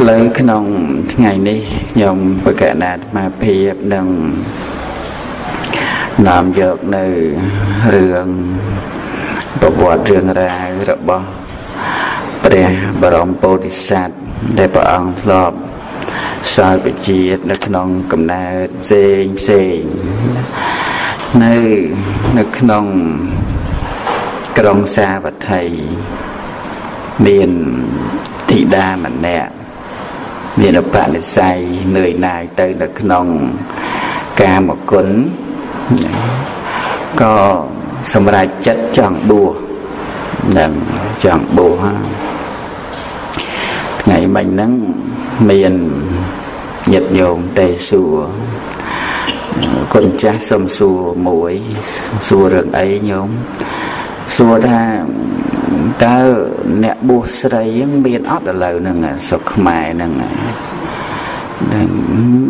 ឥឡូវក្នុងថ្ងៃនេះខ្ញុំបកណាអាត្មាភាពនឹងនាំយកនៅរឿងប្រវត្តិរឿងរ៉ាវរបស់ព្រះបរមពោធិសត្វដែលព្រះអង្គធ្លាប់សោយបជាតិនៅក្នុងកំណើតផ្សេងផ្សេងនៅនៅក្នុងក្រុងសាវត្ថីមានធីតាម្នាក់ មានឧបនិស្ស័យនឿយណាយទៅនៅក្នុងកាមគុណក៏សម្រេចចិត្តចង់បួសនឹងចង់បួសថ្ងៃមិញហ្នឹងមានញាតិញោមទេសួរគុណចាស់សុំសួរមួយសួររឿងអីញោមសួរថា តើអ្នកបួសស្រីហ្នឹងមានអត់ឥឡូវហ្នឹងសុខខ្មែរហ្នឹង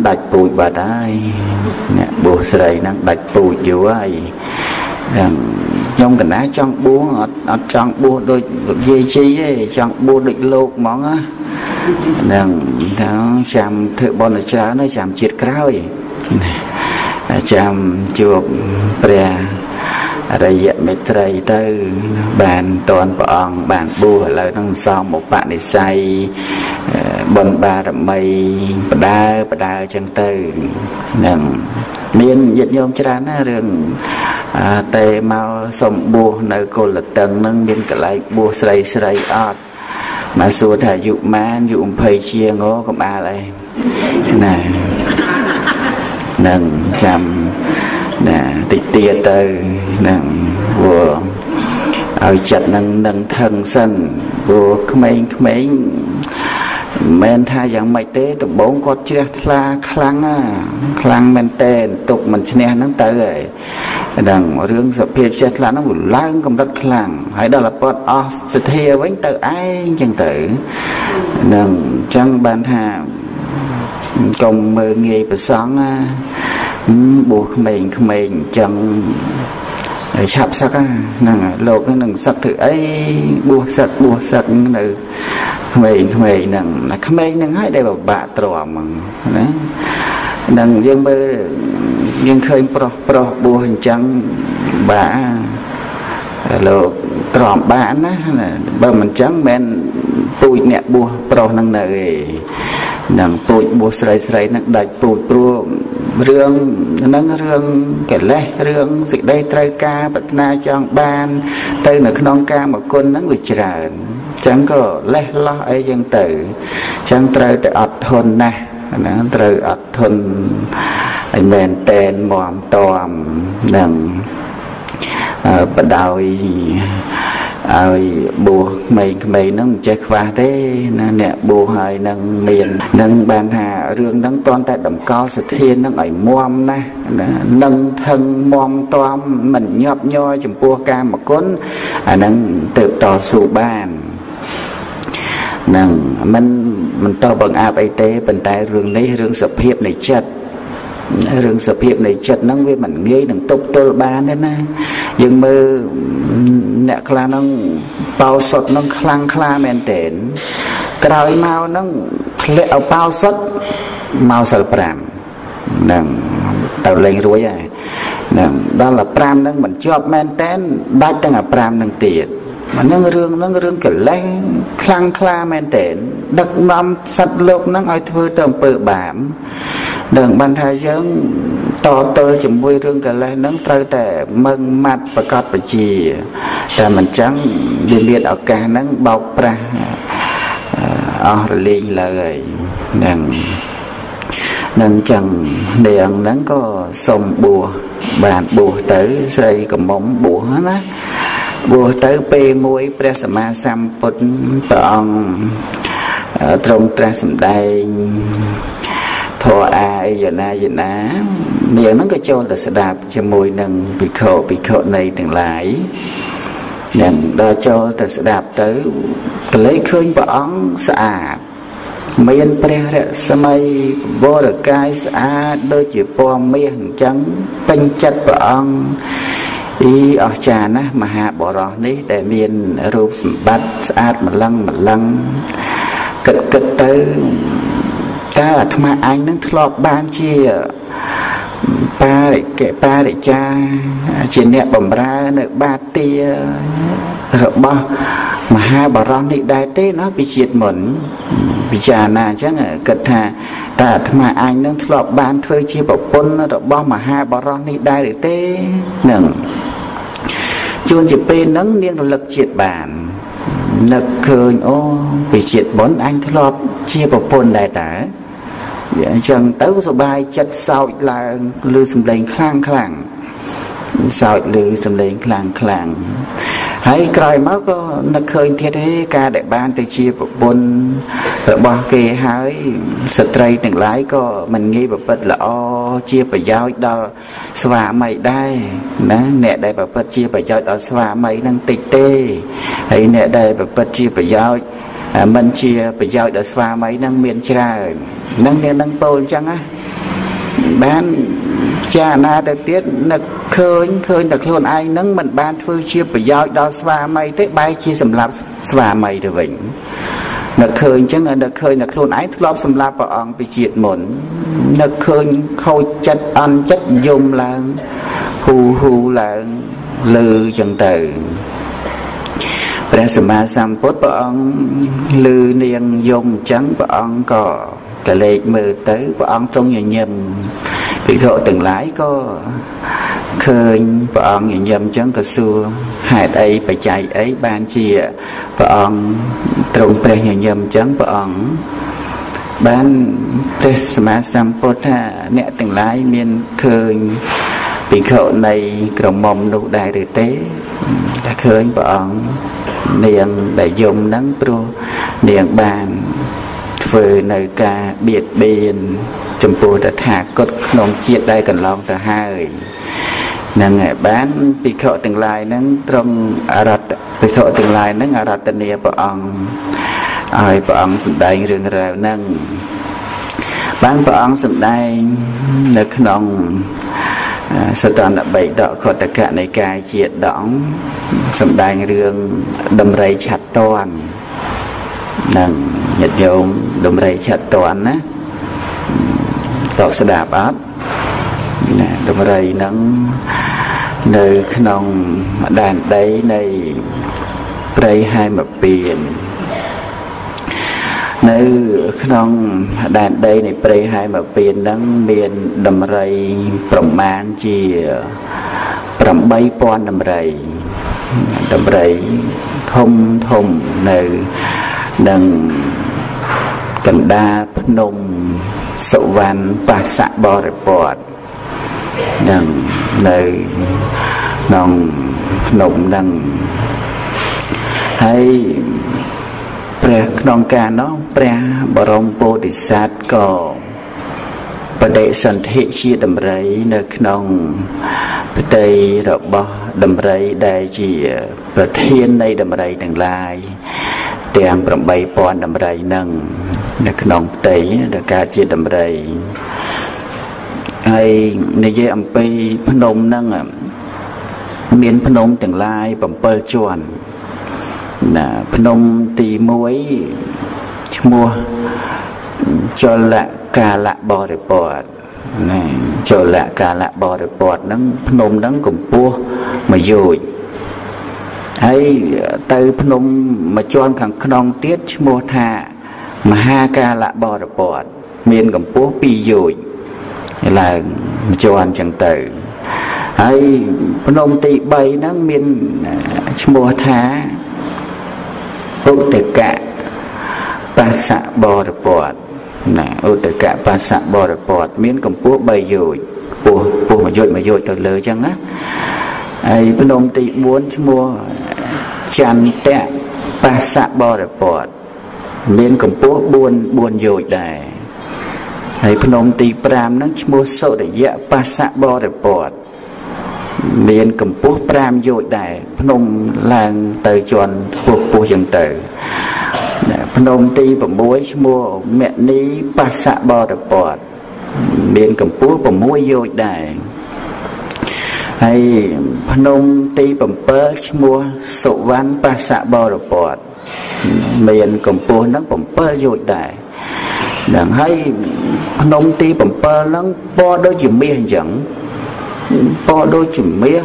ដាច់ពូជបាត់ហើយអ្នកបួសស្រីហ្នឹងដាច់ពូជយូរហើយខ្ញុំកណាចង់បួសអត់អត់ចង់បួសដូចយាយជីទេចង់បួសដូចលោកហ្មងណានឹងថាចាំធ្វើបន់ច្រើនចាំជាតិក្រោយចាំជួបព្រះអ រិយមេត្រីទៅ បានតនព្រះអង្គបានបួសឥឡូវហ្នឹងសំឧបនិស្ស័យបុណ្យបារមីបដើបដើអញ្ចឹងទៅនឹងមានញាតិញោមច្រើនណារឿងតែមកសំបួសនៅកុលតឹងហ្នឹងមានកន្លែងបួសស្រីស្រីអត់មកសួរថាអាយុម៉ានអាយុ20ជាងអូកំអាលអីណានឹងចាំណា តិចទៀតទៅនឹងព្រោះឲ្យចិត្តនឹងនឹងថឹងសិនព្រោះក្មេងក្មេងមិនថាយ៉ាងម៉េចទេដំបងគាត់ជ្រះថ្លាខ្លាំងណាខ្លាំងមែនតែនទុកមិនឈ្នះហ្នឹងទៅហើយដឹងរឿងសភាពចេះថ្លាហ្នឹងឡើងកម្រិតខ្លាំងហើយដល់ពតអស់សទ្ធាវិញទៅឯងចឹងទៅនឹងចឹងបានថាកុំមើងងាយប្រសងណា បួសក្មេងក្មេងអញ្ចឹងឆាប់សឹកហ្នឹងលោកនឹងសឹកធ្វើអីបួសសឹកបួសសឹកនៅក្មេងក្មេងហ្នឹងក្មេងហ្នឹងហើយដែលពិបាកទ្រាំហ្នឹងណានឹងយើងមើលយើងឃើញប្រុសប្រុសបួសអញ្ចឹងបាលោកទ្រាំបានណាបើមិនអញ្ចឹងមិនពូជអ្នកបួសប្រុសហ្នឹងនៅឯនឹងពូជបួសស្រីស្រីនឹងដាច់ពូជព្រោះ រឿងហ្នឹងរឿងកិលេសរឿងសេចក្តីត្រូវការប្រាថ្នាចង់បាន ទៅនៅក្នុងកាមគុណហ្នឹងវាច្រើនអញ្ចឹងក៏លេះលោះអីចឹងទៅអញ្ចឹងត្រូវតែអត់ធន់ណាស់ណាត្រូវអត់ធន់ឲ្យមែនតែនមមតមនឹងបដោយ ឲ្យបួសក្មេងៗហ្នឹងមិនចេះខ្វះទេណាអ្នកបួសហើយនឹងមាននឹងបានថារឿងហ្នឹងតន់តែតម្កល់សធានហ្នឹងឲ្យមមណាស់ណានឹងថឹងមមតមមិនញាប់ញ័រចំពោះកាមគុណអាហ្នឹងទៅតស៊ូបាននឹងមិនមិនតបង្អាប់អីទេប៉ុន្តែរឿងនេះរឿងសភាពនៃចិត្តរឿងសភាពនៃចិត្តហ្នឹងវាមិនងាយនឹងទប់ទល់បានទេណាយើងមើល អ្នកខ្លះហ្នឹងបោសុតហ្នឹងខ្លាំងខ្លាមែនទែនក្រោយមកហ្នឹងធ្លាក់ឲ្យបោសុតមកសិល5ហ្នឹងទៅលេងរួយហើយហ្នឹងដល់តែ5ហ្នឹងមិនជាប់មែនតែនដាច់ទាំងអា5ហ្នឹងទៀតអានឹងរឿងហ្នឹងរឿងកិលេសខ្លាំងក្លាមែនទែនដឹកនាំសត្វលោកហ្នឹងឲ្យធ្វើទៅអំពើបាប ដឹងបានថាយើងតទល់ជាមួយរឿងកិលេសហ្នឹងត្រូវតែមឹងម៉ាត់ប្រកបបជាតែមិនចឹងវាមានឱកាសហ្នឹងបោកប្រាស់អស់រលែងលើហើយហ្នឹងនឹងចឹងនាងហ្នឹងក៏សុំបួសបានបួសទៅស្រីកំមុំបួសណាបួសទៅពេលមួយព្រះសម្មាសម្ពុទ្ធព្រះអង្គទ្រង់ត្រាស់សម្ដែង ធរអាយណាយណានាងហ្នឹងក៏ចូលទៅស្ដាប់ជាមួយនឹងភិក្ខុភិក្ខុនៃទាំងឡាយនឹងដល់ចូលទៅស្ដាប់ទៅកលេចឃើញព្រះអង្គស្អាតមានព្រះរស្មីវរកាយស្អាតដូចជាពណ៌មាសអញ្ចឹងពេញចិត្តព្រះអង្គអីអស្ចារ្យណាស់មហាបរោះនេះ ដែលមានរូបសម្បត្តិស្អាតម្លឹងម្លឹងគិតគិតទៅ តើអាត្មាអញនឹងធ្លាប់បានជាបារិកបារិចាជាអ្នកបំរើនៅបាទារបស់មហាបរោះនេះដែរទេណាពីជាតិមុនពិចារណាអញ្ចឹងគិតថាតើអាត្មាអញនឹងធ្លាប់បានធ្វើជាប្រពន្ធរបស់មហាបរោះនេះដែរឬទេនឹងជួនជាពេលហ្នឹងនាងរលឹកជាតិបាននឹកឃើញអូពីជាតិមុនអញធ្លាប់ជាប្រពន្ធដែរតើ អញ្ចឹងទៅសុបាយចិត្តសោចឡើងឬសំឡេងខ្លាំងខ្លាំងសោចឮសំឡេងខ្លាំងខ្លាំងហើយក្រោយមកក៏នឹកឃើញទៀតទេការដែលបានទៅជាប្រពន្ធរបស់គេហើយស្ត្រីទាំងឡាយក៏មិនងាយប្រព្រឹត្តល្អជាប្រយោជន៍ដល់ស្វាមីដែរណាអ្នកដែលប្រព្រឹត្តជាប្រយោជន៍ដល់ស្វាមីនឹងតិចទេហើយអ្នកដែលប្រព្រឹត្តជាប្រយោជន៍ មិនជាប្រយោជន៍ដល់ស្វាមីនឹងមានច្រើននឹងអ្នកនឹងពោលអញ្ចឹងណាបានចាណាទៅទៀតនឹកឃើញឃើញតែខ្លួនឯងនឹងមិនបានធ្វើជាប្រយោជន៍ដល់ស្វាមីទេបែរជាសម្លាប់ស្វាមីទៅវិញនឹកឃើញអញ្ចឹងនឹកឃើញតែខ្លួនឯងធ្លាប់សម្លាប់ព្រះអង្គពីជាតិមុននឹកឃើញខូចចិត្តអន់ចិត្តយំឡើងហ៊ូហ៊ូឡើងលើអញ្ចឹងទៅ ព្រះសម្មាសម្ពុទ្ធព្រះអង្គលឺនាងយំអញ្ចឹងព្រះអង្គក៏កលេចមើលទៅព្រះអង្គទ្រង់ញញឹមភិក្ខុទាំងឡាយក៏ឃើញព្រះអង្គញញឹមអញ្ចឹងក៏សួរហេតុអីបច្ច័យអីបានជាព្រះអង្គទ្រង់ព្រះញញឹមអញ្ចឹងព្រះអង្គបានព្រះសម្មាសម្ពុទ្ធថាអ្នកទាំងឡាយមានឃើញភិក្ខុនៃក្រមុំនោះដែរឬទេតែឃើញព្រះអង្គ នាងដែលយំហ្នឹងព្រោះនាងបានធ្វើនៅការបៀតបៀនចំពោះតថាគតក្នុងជាតិដែលកន្លងទៅហើយនឹងឯបានភិក្ខុទាំងឡាយហ្នឹងត្រង់អរតភិក្ខុទាំងឡាយហ្នឹងអរតនីព្រះអង្គឲ្យព្រះអង្គសម្ដែងរឿងរ៉ាវហ្នឹងបានព្រះអង្គសម្ដែងនៅក្នុង សតនបិដកខតកៈនៃកាយជាដងសម្ដែងរឿងដំរីឆាត់តន់នឹងញាតិញោមដំរីឆាត់តន់ណាតបស្ដាប់អត់ណាដំរីនឹងនៅក្នុងដែនដីនៃព្រៃហែមពៀន នៅក្នុងដែនដីនៃព្រៃហែមពៀនហ្នឹងមានដំរីប្រមាណជា8000ដំរីដំរីធំធំនៅនឹងកណ្ដាលភ្នំសុវណ្ណបាសៈបរិពតនឹងនៅក្នុងភ្នំនឹងហើយ ព្រះក្នុងការនោះព្រះបរមពោធិសត្វក៏បដិសន្ធិជាដំរីនៅក្នុងផ្ទៃរបស់ដំរីដែលជា ប្រធាននៃដំរីទាំងឡាយទាំង8000ដំរីនឹងនៅក្នុងផ្ទៃដែលកើតជាដំរីហើយនិយាយអំពីភ្នំនឹងមានភ្នំទាំងឡាយ7ជាន់ ណាភ្នំទី1ឈ្មោះចលកាលៈបរិពតណាចលកាលៈបរិពតហ្នឹងភ្នំហ្នឹងកម្ពស់មួយយោជហើយទៅភ្នំមួយជាន់ខាងក្នុងទៀតឈ្មោះថាមហាកាលៈបរិពតមានកម្ពស់2យោជឡើងមួយជាន់ចឹងទៅហើយភ្នំទី3ហ្នឹងមានឈ្មោះថា ឧតកៈបាសៈបរិពតណាឧតកៈបាសៈបរិពតមានកម្ពស់3យោជពោះពោះមួយយោជមួយយោជទៅលើចឹងណាហើយភ្នំទី4ឈ្មោះចន្តៈបាសៈបរិពតមានកម្ពស់4 4យោជដែរហើយភ្នំទី5ហ្នឹងឈ្មោះសុរិយៈបាសៈបរិពត មានកម្ពស់5យោជដែរភ្នំឡើងទៅជាន់ពោះពោះចឹងទៅភ្នំទី6ឈ្មោះមនីបាសៈបរិពតមានកម្ពស់6យោជដែរហើយភ្នំទី7ឈ្មោះសុវណ្ណបាសៈបរិពតមានកម្ពស់ហ្នឹង7យោជន៍ដែរហ្នឹងហើយភ្នំទី7ហ្នឹងពណ៌ដូចជាមាសអញ្ចឹង ពណ៌ដូចជាមាស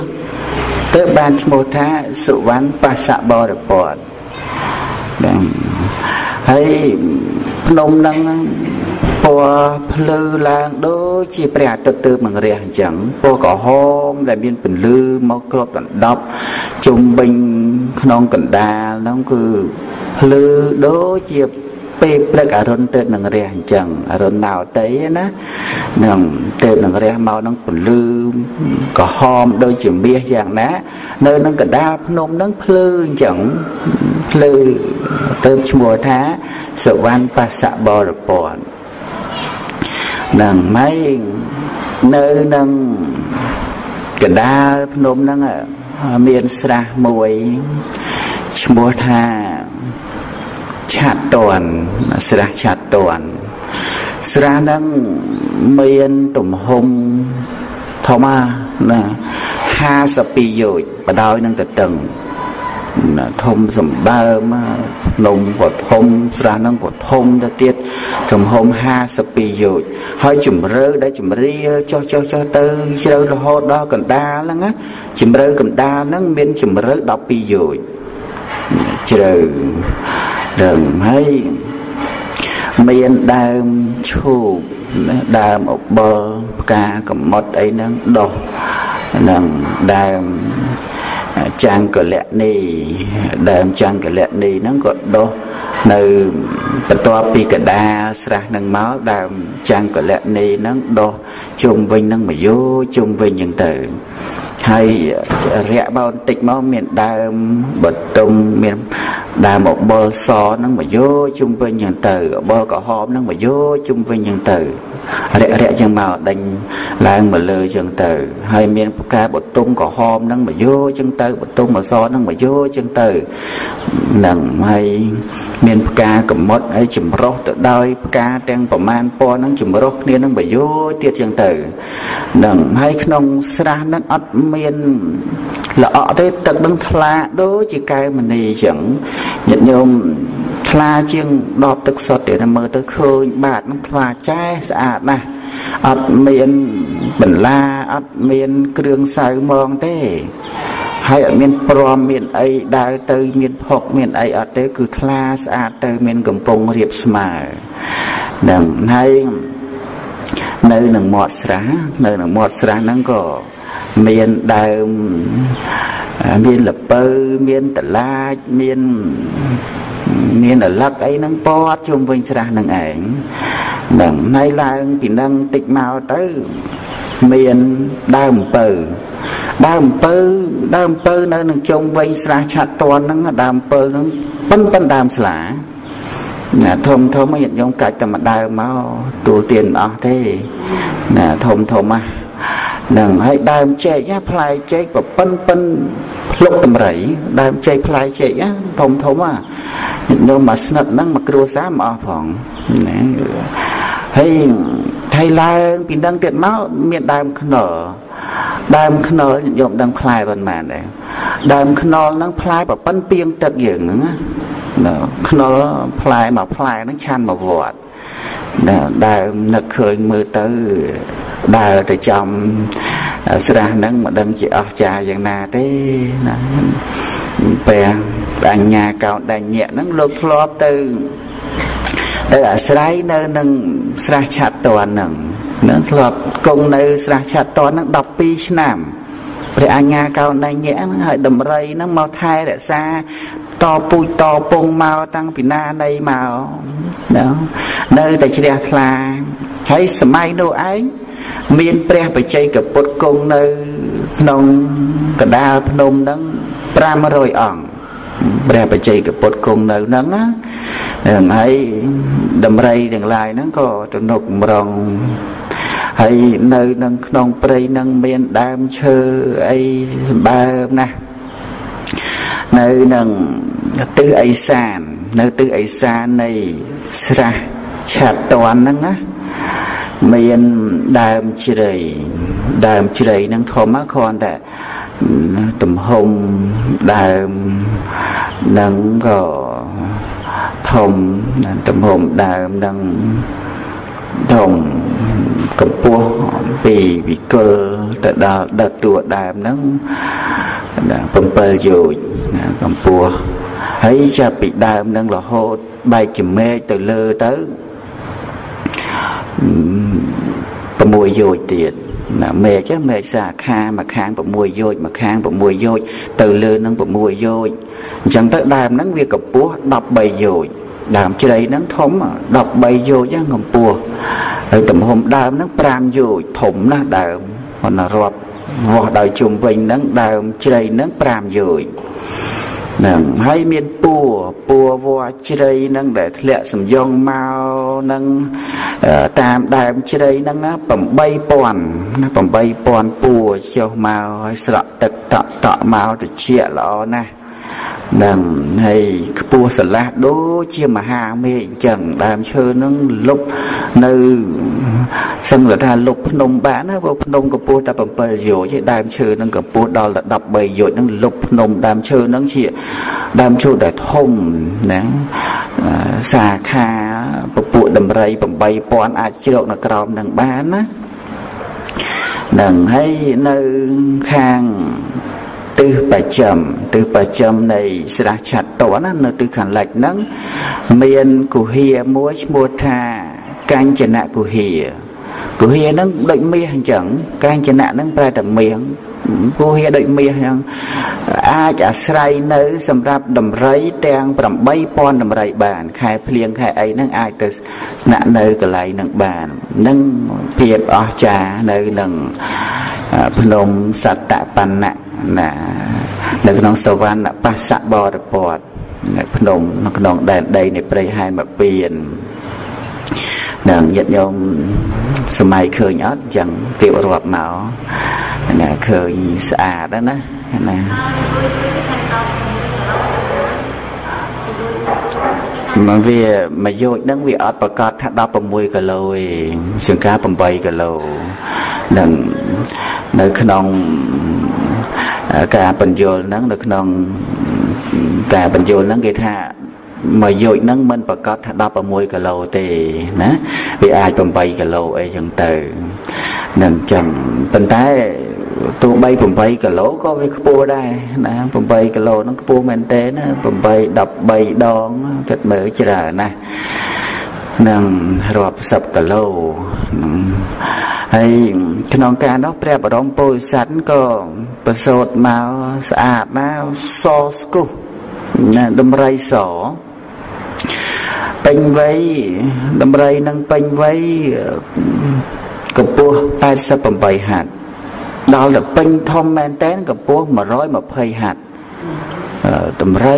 ទៅបានឈ្មោះថាសុវណ្ណបស្សបរិពតហ្នឹងហើយភ្នំហ្នឹងពណ៌ភ្លឺឡើងដូចជាព្រះអាទិត្យទើបនឹងរះអញ្ចឹងពណ៌ក្រហមដែលមានពន្លឺមកគ្របដណ្ដប់ជុំវិញក្នុងកណ្ដាលហ្នឹងគឺភ្លឺដូចជា ពេលព្រឹកអរុនទៅនឹងរះអញ្ចឹងអរុនណៅតីណានឹងទៅនឹងរះមកនឹងពលឺក្រហមដូចជាមាសយ៉ាងណា នៅនឹងកដាលភ្នំនឹងភ្លឺអញ្ចឹងភ្លឺទៅឈ្មោះថាសវណ្ណបស្សបរពតនឹងម៉េងនៅនឹងកដាលភ្នំហ្នឹងមានស្រះមួយឈ្មោះថា ឆាត់តន់ស្រះឆាត់តន់ស្រះហ្នឹងមានទំហំធំណា52យោជបដោយនឹងទៅតឹងធំសម្បើមនំក៏ធំស្រះហ្នឹងក៏ធំទៅទៀតទំហំ52យោជហើយជំរឿដែលជំរាលចុះចុះចុះទៅជ្រៅរហូតដល់កណ្ដាលហ្នឹងជំរឿកណ្ដាលហ្នឹងមានជំរឿ12យោជជ្រៅ ដើមហើយមានដើមឈូកដើមអបលផ្កាកមុតអីហ្នឹងដុះនឹងដើមចាំងកលៈនីដើមចាំងកលៈនីហ្នឹងក៏ដុះនៅបន្ទាប់ពីកដាស្រះនឹងមកដើមចាំងកលៈនីហ្នឹងដុះជុំវិញនឹងមយោជុំវិញអញ្ចឹងទៅហើយរយៈបោបន្តិចមកមានដើមបតុងមាន ដើមអបលសហ្នឹងមកយោជុំវិញយ៉ាងទៅអបលក្រហមហ្នឹងមកយោជុំវិញយ៉ាងទៅ រាក់រាក់ចឹងមកដេញឡើងមកលើចឹងទៅ ហើយមានផ្កាបតុងក្រហមហ្នឹងមកយោចឹងទៅបតុងអសហ្នឹងមកយោចឹងទៅហ្នឹងហើយមានផ្កាកមុតហើយចម្រុះទៅដោយផ្កាទាំងប្រមាណពណ៌ហ្នឹងចម្រុះគ្នានឹងមកយោទៀតចឹងទៅហ្នឹងហើយក្នុងស្រះហ្នឹងអត់មានល្អក់ទេទឹកនឹងថ្លាដូចជាកែវមณีចឹងញាតិញោម ថ្លាជាងដបទឹកសុទ្ធទេមើលទៅឃើញបាតនឹងថ្លាចែស្អាតណាស់អត់មានបន្លាអត់មានគ្រឿងសៅមងទេហើយអត់មានព្រមមានអីដើរទៅមានផុកមានអីអត់ទេគឺថ្លាស្អាតទៅមានកំពង់រៀបស្មើនឹងហើយនៅនឹងមាត់ស្រះនៅនឹងមាត់ស្រះហ្នឹងក៏មានដើមមានលពៅមានតឡាចមាន មានរលឹកអីហ្នឹងពតជុំវិញស្រះនឹងឯងនឹងហើយឡើងពីនឹងតិចមកទៅមានដើមអំពៅដើមអំពៅដើមអំពៅនៅនឹងជុំវិញស្រះឆាត់តនហ្នឹងដើមអំពៅហ្នឹងប៉ិនប៉ិនដើមស្លាណាធំធំញាតិញោមកាច់តែមួយដើមមកទូលទៀនអស់ទេណាធំធំណានឹងហើយដើមចេកផ្លែចេកប្រប៉ិនប៉ិនភ្លុកតម្រៃដើមចេកផ្លែចេកធំធំណា ខ្ញុំមកស្និតហ្នឹងមកគ្រួសារមកអស់ផងណាហើយថៃឡើងពីដឹងទៀតមកមានដើមខ្នុរដើមខ្នុរយកដឹងផ្លែប៉ុន្មានដែរដើមខ្នុរហ្នឹងផ្លែប្រប៉ិនពីងទឹកយើងហ្នឹងណាខ្នុរផ្លែមួយផ្លែហ្នឹងឆាន់មកវត្តណាដើមនឹកឃើញមើលទៅដើរទៅចំស្រះហ្នឹងមិនដឹងជាអស្ចារ្យយ៉ាងណាទេណា ព្រះបញ្ញាកោដញ្ញៈហ្នឹងលោកធ្លាប់ទៅទៅអាស្រ័យនៅនឹងស្រះឆាត់តនហ្នឹងនឹងធ្លាប់គង់នៅស្រះឆាត់តនហ្នឹង12ឆ្នាំព្រះអញ្ញាកោដញ្ញៈហ្នឹងហើយដំរីហ្នឹងមកថែរក្សាតពូជតពងមកតាំងពីណានៃមកនៅតែជ្រះថ្លាហើយសម័យនោះឯងមានព្រះបច្ចេកពុទ្ធគង់នៅក្នុងកដាលភ្នំហ្នឹង 500អង្គព្រះបច្ចេកពុទ្ធគង់នៅហ្នឹងណាហ្នឹងហើយដំរីទាំងឡាយហ្នឹងក៏ទំនុកម្រងហើយនៅនឹងក្នុងព្រៃហ្នឹងមានដើមឈើអីសម្បើមណាស់នៅនឹងទិសឦសាន នៅទិសឦសាននៃស្រះឆាត់តន់ហ្នឹងណាមានដើមជ្រៃដើមជ្រៃនឹងធំមកគ្រាន់តែ ទំហំដើមនឹងក៏ធំទំហំដើមនឹងធំកម្ពស់ពីវិកលទៅដល់ដល់តួដើមហ្នឹង7យោជកម្ពស់ហើយចាប់ពីដើមនឹងរហូតបែកជាមេឃទៅលើទៅ6យោជទៀត ណាមេឃមេឃសាខាមួយខាង6យោជមួយខាង6យោជទៅលើនឹង6យោជអញ្ចឹងទៅដើមហ្នឹងវាកម្ពស់13យោជដើមជ្រៃហ្នឹងធំ13យោជហ្នឹងកម្ពស់ហើយទំហំដើមហ្នឹង5យោជធំណាស់ដើមគាត់រាប់វាស់ដោយជុំវិញហ្នឹងដើមជ្រៃហ្នឹង5យោជ ហ្នឹងហើយមានពួរពួរវត្តជ្រៃហ្នឹងដែលធ្លាក់សំយងមកហ្នឹងតាមដើមជ្រៃហ្នឹង8000ណា8000ពួរចុះមកហើយស្រក់ទឹកតក់តក់មកត្រជាក់ល្អណាស់ នឹងហើយខ្ពស់ស្រឡះដូចជាមហាមេឃអញ្ចឹងដើមឈើនឹងលុបនៅសឹងថាលុបភ្នំបានណាព្រោះភ្នំកម្ពស់តែ7យោជឯដើមឈើនឹងកម្ពស់ដល់តែ13យោជនឹងលុបភ្នំដើមឈើនឹងជាដើមឈើដែលធំណាសាខាពពួកដំរី8000អាចជ្រកនៅក្រោមនឹងបានណានឹងហើយនៅខាងទិសបច្ចឹម ទិសបច្ចឹមនៃស្រះឆាត់តណានៅទិសខាងលិចហ្នឹងមានគុហាមួយឈ្មោះថាកញ្ចនៈគុហាគុហាហ្នឹងដូចមាសអញ្ចឹងកញ្ចនៈហ្នឹងប្រែតែមាសគូហៀដូចមាសហ្នឹងអាចអាស្រ័យនៅ សម្រាប់ដំរីទាំង8000ដំរីបាន ខែភ្លៀងខែអីហ្នឹងអាចទៅស្នាក់នៅកន្លែងហ្នឹងបាននឹងភាពអស្ចារ្យនៅនឹងភ្នំសត្តបណ្ណៈណា នៅក្នុងសវណ្ណបស្សបរពតនៅភ្នំនៅក្នុងដែនដីនៃព្រៃហែមពៀននឹងញាតិញោមសម័យឃើញអត់ចឹងទៀបរាប់មកណាឃើញស្អាតណាណាមកវាមួយយោជនឹងវាអត់ប្រកាសថា16គីឡូទេជាងការ8គីឡូនឹងនៅក្នុង ការបញ្យល់ហ្នឹងនៅក្នុងការបញ្យល់ហ្នឹងគេថាមួយយោជហ្នឹងមិនប្រកាសថា16គីឡូទេណាវាអាច8គីឡូអីចឹងទៅនឹងចឹងប៉ុន្តែទោះបី8គីឡូក៏វាខ្ពស់ដែរណា8គីឡូហ្នឹងខ្ពស់មែនទេណា8 13ដងគិតមើលច្រើនណាស់ នឹងរាប់10គីឡូហើយក្នុងការនោះព្រះបរមពុរិស័ទក៏ប្រសូតមកស្អាតណាស់សស្គុះណាដំរីសពេញវ័យដំរីនឹងពេញវ័យកម្ពស់88ហាត់ដល់ទៅពេញធំមែនតែនកម្ពស់120ហាត់ តម្រៃ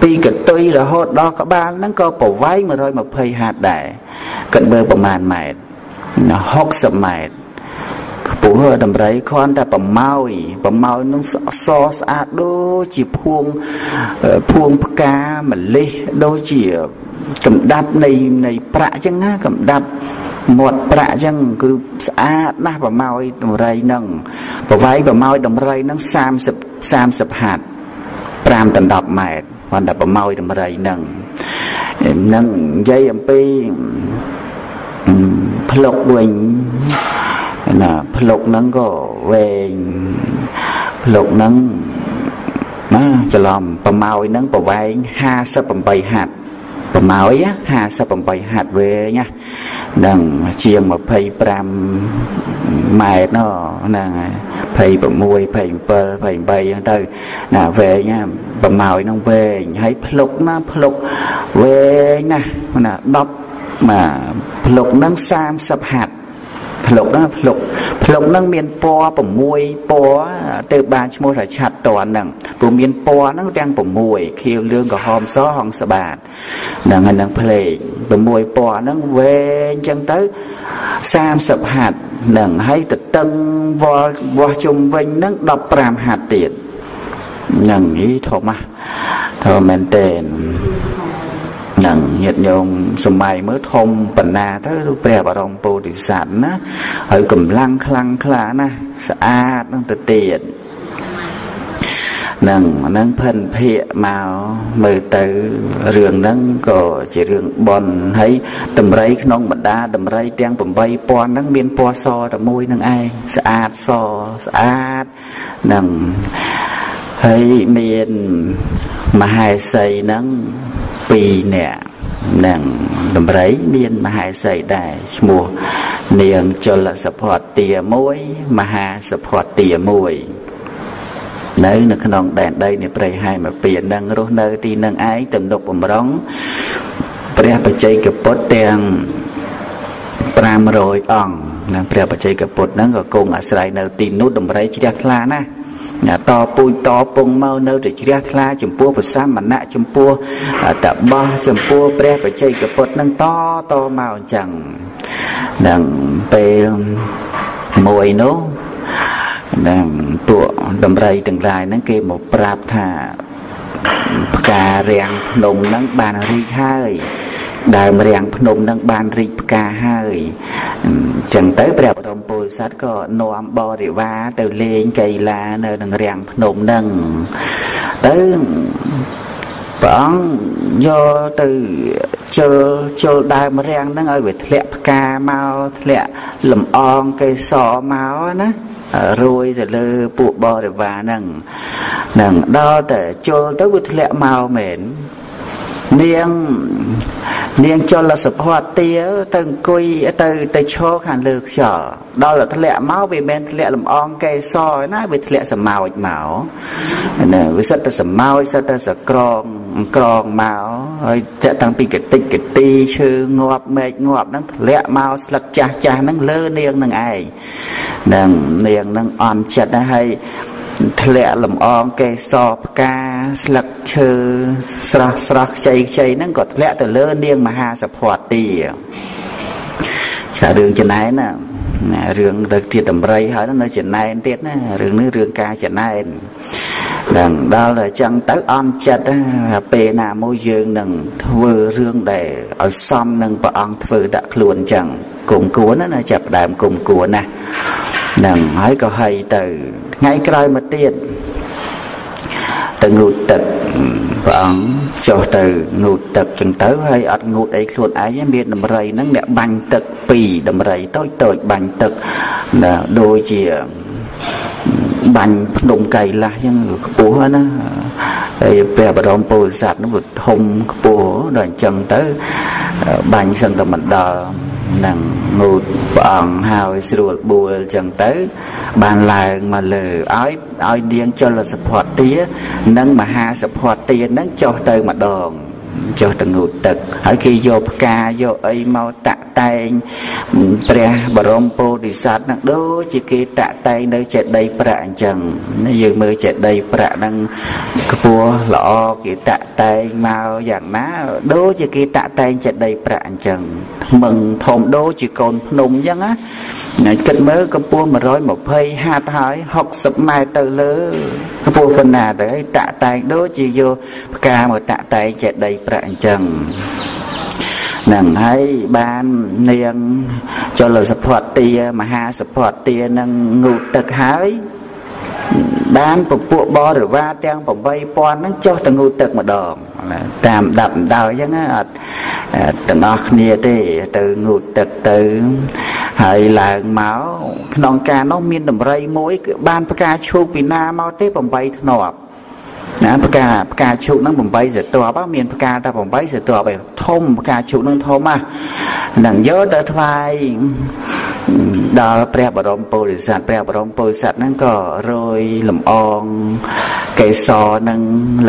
ពីកតុយរហូតដល់ក្បាលហ្នឹងក៏ប្រវែង120ហាត់ដែរគិតមើលប្រមាណម៉ែត្រ60ម៉ែត្រខ្ពស់តម្រៃគ្រាន់តែប្រម៉ោយប្រម៉ោយនឹងសស្អាតដូចជាភួងភួងផ្កាម្លេះដូចជាកំដាប់នៃនៃប្រាក់អញ្ចឹងណាកំដាប់មាត់ប្រាក់អញ្ចឹងគឺស្អាតណាស់ប្រម៉ោយតម្រៃនឹងប្រវែងប្រម៉ោយតម្រៃនឹង30 30ហាត់ 5ដល់10ម៉ែត្រគាត់តែប្រម៉ោយតម្រៃនឹងនឹងនិយាយអំពីផ្លុកវិញណាផ្លុកហ្នឹងក៏វែងផ្លុកហ្នឹងណាច្រឡំប្រម៉ោយហ្នឹងប្រវែង58ហាត់ប្រម៉ោយ58ហាត់វែងណានឹងជាង25ម៉ែត្រហ្នឹង 26 27 28អញ្ចឹងទៅណាវែងណាប្រម៉ោយហ្នឹងវែងហើយភ្លុកណាភ្លុកវែងណាណា10បាទភ្លុកហ្នឹង30ហាត់ភ្លុកណាភ្លុកភ្លុកហ្នឹងមានពណ៌6ពណ៌ទៅបានឈ្មោះថាឆាត់តនហ្នឹងព្រោះមានពណ៌ហ្នឹងទាំង6ខៀវលឿងក្រហមសហងស្បាតហ្នឹងហើយនឹងភ្លេង6ពណ៌ហ្នឹងវែងចឹងទៅ30ហាត់ហ្នឹងហើយទៅតឹងវល់វាស់ជុំវិញហ្នឹង15ហាត់ទៀតហ្នឹងហីធំណាស់ធំមែនតើនឹងញាតិញោមសម័យមើលធំបណ្ណាទៅព្រះបរមពោធិសត្វណាហើយកម្លាំងខ្លាំងក្លាណាស់ស្អាតនឹងទៅទៀត នឹងហ្នឹងភិនភាកមកមើលទៅរឿងហ្នឹងក៏ជារឿងបនហើយតម្រៃក្នុងបណ្ដាតម្រៃទាំង8000ហ្នឹងមានពណ៌សតែមួយនឹងឯងស្អាតសស្អាតនឹងហើយមានមហេសីហ្នឹង2នាក់នឹងតម្រៃមានមហេសីដែរឈ្មោះនាងចលសភ័តទា1មហាសភ័តទា1 នៅនៅក្នុងដែនដីនៃព្រៃហែមពៀននឹងរស់នៅទីនឹងឯងទំនុកបំរុងព្រះបច្ចេកពុទ្ធទាំង500អង្គនឹងព្រះបច្ចេកពុទ្ធហ្នឹងក៏គង់អាស្រ័យនៅទីនោះតម្រៃជ្រះថ្លាណាស់តពូជតពងមកនៅតែជ្រះថ្លាចំពោះប្រសាមណៈចំពោះតបោះចំពោះព្រះបច្ចេកពុទ្ធនឹងតតមកអញ្ចឹងនឹងពេលមួយនោះ នឹងពួកដំរីទាំងឡាយហ្នឹងគេមកប្រាប់ថាផ្ការាំងភ្នំហ្នឹងបានរីកហើយដើមរាំងភ្នំនឹងបានរីកផ្កាហើយអញ្ចឹងទៅព្រះបរមពុទ្ធសាសក៏នាំបរិវារទៅលេងកីឡានៅនឹងរាំងភ្នំនឹងទៅព្រះអង្គយកទៅជលជលដើមរាំងហ្នឹងឲ្យវាធ្លាក់ផ្កាមកធ្លាក់លំអងកេសរមកណា រួយទៅលើពួកបរិវារហ្នឹងនឹងដល់តែជលទៅវាធ្លាក់មកមែននាងនាងចលសភ័តទាទៅអង្គុយទៅទៅឈរខាងលើខ្យល់ដល់តែធ្លាក់មកវាមិនធ្លាក់លំអងកេសរណាវាធ្លាក់សម្ោចមកណាវាសិតតែសម្ោចសិតតែសក្រង ក្រងមកហើយតាក់តាំងពីកតិចកទីឈើងាប់មែកងាប់ហ្នឹងធ្លាក់មកស្លឹកចាស់ចាស់ហ្នឹងលើនាងនឹងឯងហ្នឹងនាងនឹងអន់ចិត្តហើយធ្លាក់លំអងកេសរផ្កាស្លឹកឈើស្រស់ស្រស់ខ្ចីខ្ចីហ្នឹងក៏ធ្លាក់ទៅលើនាងមហាសភ័តទីចារឿងចំណែនណាណារឿងទៅទៀតតម្រៃហើយនៅចំណែនទៀតណារឿងនេះរឿងការចំណែន ដល់ដល់តែចឹងទៅអន់ចិត្តពេលណាមួយយើងនឹងធ្វើរឿងដែលឲ្យសមនឹងព្រះអង្គធ្វើដាក់ខ្លួនចឹងគុំគួនណាចាប់ដើមគុំគួនណាហ្នឹងហើយក៏ហីទៅថ្ងៃក្រោយមកទៀតទៅងូតទឹកព្រះអង្គចុះទៅងូតទឹកចឹងទៅហើយអត់ងូតអីខ្លួនឯងមានដំរីហ្នឹងអ្នកបាញ់ទឹកពីរដំរីតូចតូចបាញ់ទឹកដូចជា បាញ់ភ្នំកៃឡាស់ចឹងខ្ពស់ណាហើយព្រះបរមពុទ្ធសាសន៍នោះវាធំខ្ពស់ដល់អញ្ចឹងទៅបាញ់សឹងតែមិនដល់នឹងងូតព្រះអង្គហើយស្រួលបួលអញ្ចឹងទៅ បានឡើងមកលើឲ្យឲ្យនាងចលសភ័តទានិងមហាសភ័តទានឹងចុះទៅម្ដងចុះទៅងូតទឹកហើយគេយកផ្កាយកអីមកតាក់ តែងព្រះបរមពោធិសត្វនឹងដូចជាគេតាក់តែងនៅចេតិយប្រាក់អញ្ចឹងយើងមើលចេតិយប្រាក់នឹងខ្ពស់ល្អគេតាក់តែងមកយ៉ាងណាដូចជាគេតាក់តែងចេតិយប្រាក់អញ្ចឹងមឹងធំដូចជាកូនភ្នំអញ្ចឹងណាណាគិតមើលកម្ពស់120ហាត់ហើយ60ម៉ែត្រទៅលើកម្ពស់ប៉ុណ្ណាទៅហើយតាក់តែងដូចជាយកផ្កាមកតាក់តែងចេតិយប្រាក់អញ្ចឹង នឹងហើយបាននាងចលសភ័តទាមហាសភ័តទានឹងងូតទឹកហើយបានពពួកបរិវារទាំង8000ហ្នឹងចុះទៅងូតទឹកម្ដងតាមដាប់ដោយអញ្ចឹងអត់ទាំងអស់គ្នាទេទៅងូតទឹកទៅហើយឡើងមកក្នុងការនោះមានតម្រៃមួយគឺបានផ្កាឈូកពីណាមកទេ8ធ្នាប់ ណាផ្កាផ្កាឈូកហ្នឹង8ស្រទាប់មានផ្កាតែ8ស្រទាប់ឯងធំផ្កាឈូកហ្នឹងធំណាស់នឹងយកទៅថ្វាយ ដល់ព្រះបរមពុរិស័ទព្រះបរមពុរិស័ទហ្នឹងក៏រយលំអងកេសរនឹង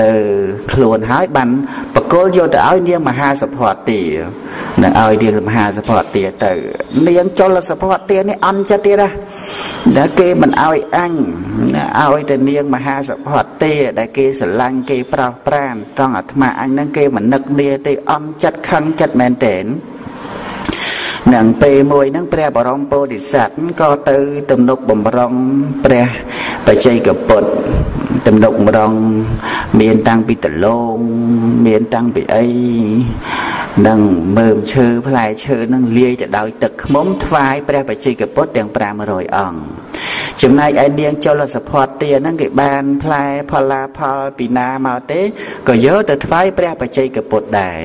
លើខ្លួនហើយបានបកលយកទៅឲ្យនាងមហាសភ័តទានឹងឲ្យនាងមហាសភ័តទាទៅ នាងចលសភ័តទានេះអន់ចិត្តទៀតណាដែលគេមិនឲ្យអញឲ្យទៅនាងមហាសភ័តទាដែលគេស្រឡាញ់គេប្រោសប្រានត្រង់អាត្មាអញហ្នឹងគេមិននឹកនាទេអន់ចិត្តខឹងចិត្តមែនទែន នឹងពេលមួយហ្នឹងព្រះបរមពោធិសត្វក៏ទៅទំនុកបំរុងព្រះបច្ចេកពុទ្ធទំនុកម្ដងមានតាំងពីដលងមានតាំងពីអីនឹងមើមឈើផ្លែឈើនឹងលាយទៅដោយទឹកខ្មុំថ្វាយព្រះបច្ចេកពុទ្ធទាំង500អង្គចំណែកឯនាងចលសផតទាហ្នឹងគេបានផ្លែផល្លាផលពីណាមកទេក៏យកទៅថ្វាយព្រះបច្ចេកពុទ្ធដែរ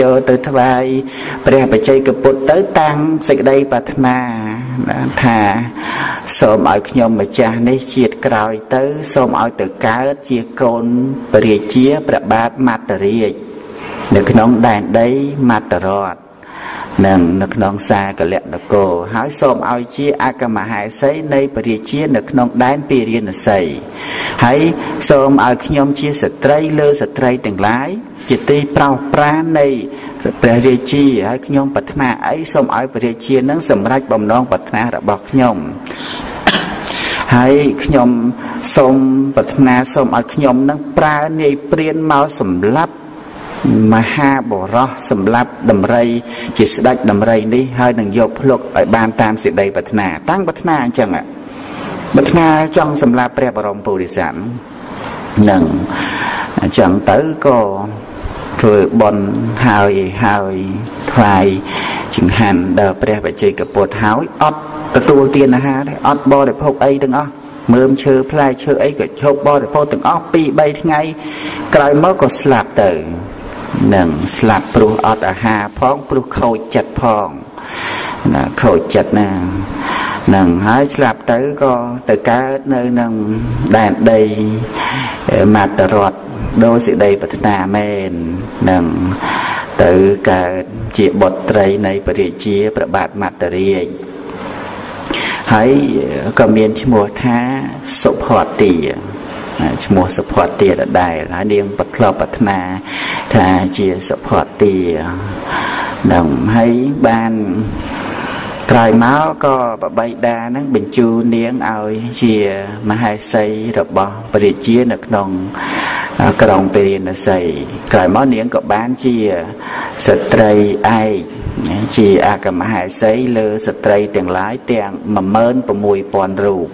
យកទៅថ្វាយព្រះបច្ចេកពុទ្ធទៅតាំងសេចក្តីប្រាថ្នាថាសូមឲ្យខ្ញុំម្ចាស់នេះជាតិក្រោយទៅសូមឲ្យទៅកើតជាកូនព្រះរាជាព្រះបាទមត្តរាជនៅក្នុងដែនដីមត្តរដ្ឋនឹងនៅក្នុងសាកលៈនគរហើយសូមឲ្យជាអកមហេសីនៃពរាជានៅក្នុងដែនពារាណសីហើយសូមឲ្យខ្ញុំជាស្ត្រីលើស្ត្រីទាំងឡាយ ជាទីប្រោសប្រាននៃព្រះរាជាហើយខ្ញុំប្រាថ្នាអីសូមឲ្យព្រះរាជានឹងសម្រេចបំណងប្រាថ្នារបស់ខ្ញុំហើយខ្ញុំសូមប្រាថ្នាសូមឲ្យខ្ញុំនឹងប្រើនាយព្រានមកសម្លាប់មហាបរោះសម្លាប់ដំរី ជាស្ដេចដំរីនេះហើយនឹងយកភ្លុកឲ្យបានតាមសេចក្តីប្រាថ្នាតាំងប្រាថ្នាអញ្ចឹងប្រាថ្នាចង់សម្លាប់ព្រះបរមពុរិស័ទនឹងអញ្ចឹងទៅក៏ ធ្វើបន់ហើយហើយថ្វាយចង្ហាន់ដល់ព្រះបច្ចេកពុទ្ធហើយអត់ទទួលទានអាហារទេអត់បរិភោគអីទាំងអស់មើមឈើផ្លែឈើអីក៏ឈប់បរិភោគទាំងអស់2 3ថ្ងៃក្រោយមកក៏ស្លាប់ទៅនឹងស្លាប់ព្រោះអត់អាហារផងព្រោះខូចចិត្តផងណាខូចចិត្តណានឹងហើយស្លាប់ទៅក៏ទៅកើតនៅនឹងដែនដីមត្តរដ្ឋ ដោយសេចក្តីប្រាថ្នាមែននឹងទៅកើតជាបុត្រីនៃពរាជាប្របាទមត្តរាជហើយក៏មានឈ្មោះថាសុផទាឈ្មោះសុផតទាដដែលហើយនាងបធ្លប់ប្រាថ្នាថាជាសុផតទានឹងហើយបានក្រោយមកក៏បបីតានឹងបញ្ជូននាងឲ្យជាមហេសីរបស់ព្រះរាជានៅក្នុង ក្រុងពេរិណសីក្រោយមកនាងក៏បានជាស្ត្រីឯកជាអកមហេសីលើស្ត្រីទាំងឡាយទាំង16000រូប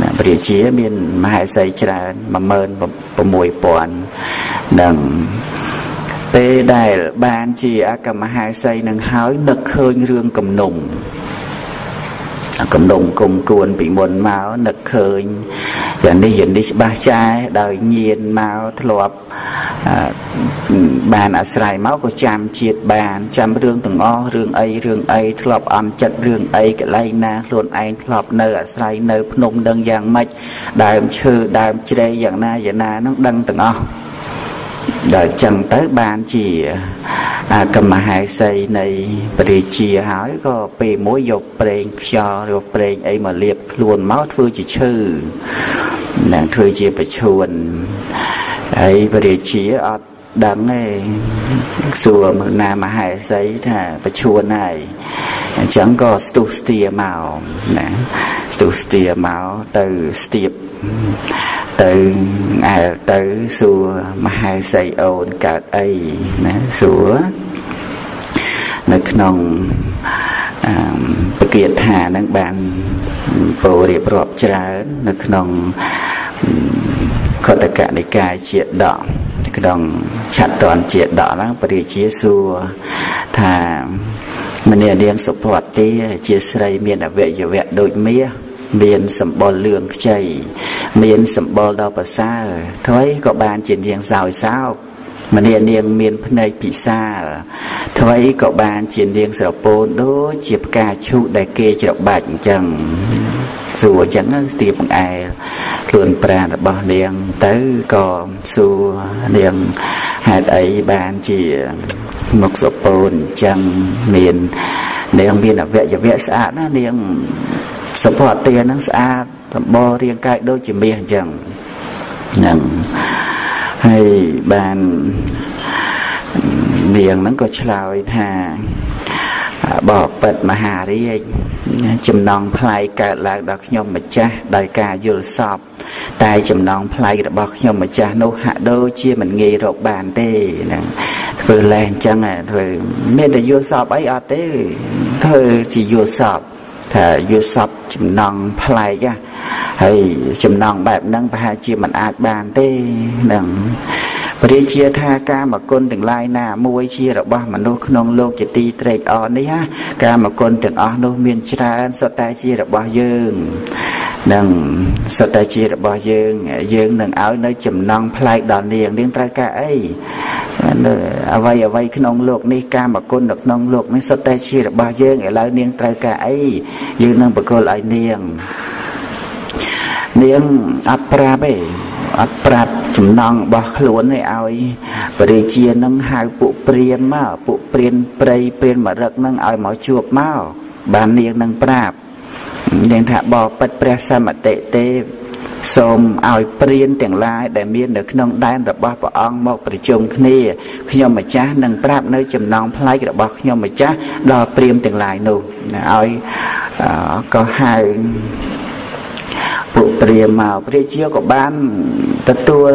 ណាព្រះជាមានមហេសីច្រើន16000នឹងពេលដែលបានជាអកមហេសីនឹងហើយនឹកឃើញរឿងកំណុំកំដុំគុំគួនពីមុនមកនឹកឃើញ យ៉ាងនេះយ៉ាងនេះច្បាស់ចាស់ដោយញៀនមកធ្លាប់បានអាស្រ័យមកក៏ចាំជាតិបានចាំរឿងទាំងអស់រឿងអីរឿងអីធ្លាប់អន់ចិត្តរឿងអីកន្លែងណាខ្លួនឯងធ្លាប់នៅអាស្រ័យនៅភ្នំដឹងយ៉ាងម៉េចដើមឈើដើមជ្រៃយ៉ាងណាយ៉ាងណានឹងដឹងទាំងអស់ ដល់ចឹងទៅបានជាកម្មមហេសីនៃព្រះរាជាហើយក៏ពេលមួយយកប្រេងខ្យល់យកប្រេងអីមកលាបខ្លួនមកធ្វើជាឈើនឹងធ្វើជាប្រឈួនហើយព្រះរាជាអត់ដឹងទេសួរណាមហេសីថាប្រឈួនហើយអញ្ចឹងក៏ស្ទុះស្ទាមកណាស្ទុះស្ទាមកទៅស្ទាប ទៅអែលទៅសួរមហេសីអូនកើតអីណាសួរនៅក្នុងពគាថានឹងបានពោរៀបរាប់ច្រើននៅក្នុងខតកនិកាយជាដកក្នុងឆាត់តនជាដកហ្នឹងពរាជាសួរថាមនានាងសុភវតិជាស្រីមានអវយវៈដូចមាស មានសម្បុរលឿងខ្ចីមានសម្បុរដ៏ប្រសើរថ្មីក៏បានជានាងសោយសោកម្នានាងមានភ្នែកពិសាលថ្មីក៏បានជានាងស្រពោនដូចជាផ្កាឈូកដែលគេច្របាច់អញ្ចឹងសួរអញ្ចឹងស្ទាបបង្អែលខ្លួនប្រាណរបស់នាងទៅក៏សួរនាងហេតុអីបានជាមុខសពោនអញ្ចឹងមាននាងមានអវយវៈស្អាតណានាង សុភអទាហ្នឹងស្អាតសម្បររាងកាយដូចជាមាសអញ្ចឹងហ្នឹងហើយបាននាងហ្នឹងក៏ឆ្លើយថាបបិទ្ធមហារាជចំណងផ្លៃកើតឡើងដល់ខ្ញុំម្ចាស់ដោយការយល់សពតែចំណងផ្លៃរបស់ខ្ញុំម្ចាស់នោះហាក់ដូចជាមិនងាយរកបានទេហ្នឹងធ្វើលែងអញ្ចឹងធ្វើមានតែយល់សពអីអត់ទេធ្វើជាយល់សព ថាយល់សពចំណងប្លែកហើយចំណងបែបហ្នឹងប្រហែលជាមិនអាចបានទេនឹងពរាជាថាកាមគុណទាំងឡាយណាមួយជារបស់មនុស្សក្នុងលោកជាទីត្រេកអរនេះណាកាមគុណទាំងអស់នោះមានច្រើនសុទ្ធតែជារបស់យើងនឹងសុទ្ធតែជារបស់យើង យើងនឹងឲ្យនៅចំណងផ្លែកដល់នាងនាងត្រូវការអី អ្វីអ្វីក្នុងលោកនេះកាមគុណនៅក្នុងលោកនេះសុទ្ធតែជារបស់យើងឥឡូវនាងត្រូវការអីយើងនឹងបកលឲ្យនាងនាងអត់ប្រាប់ទេអត់ប្រាប់ចំណងរបស់ខ្លួនទេឲ្យបរិជានឹងហៅពួកព្រានមកពួកព្រានព្រៃព្រានមរឹកនឹងឲ្យមកជួបមកបាននាងនឹងប្រាប់នាងថាបបិទ្ធព្រះសមតិទេ សូមឲ្យព្រានទាំងឡាយដែលមាននៅក្នុងដែនរបស់ព្រះអង្គមកប្រជុំគ្នាខ្ញុំម្ចាស់នឹងប្រាប់នៅចំណងផ្លែករបស់ខ្ញុំម្ចាស់ដល់ព្រាមទាំងឡាយនោះឲ្យក៏ហៅពួកព្រាមមកព្រះជាក៏បានទទួល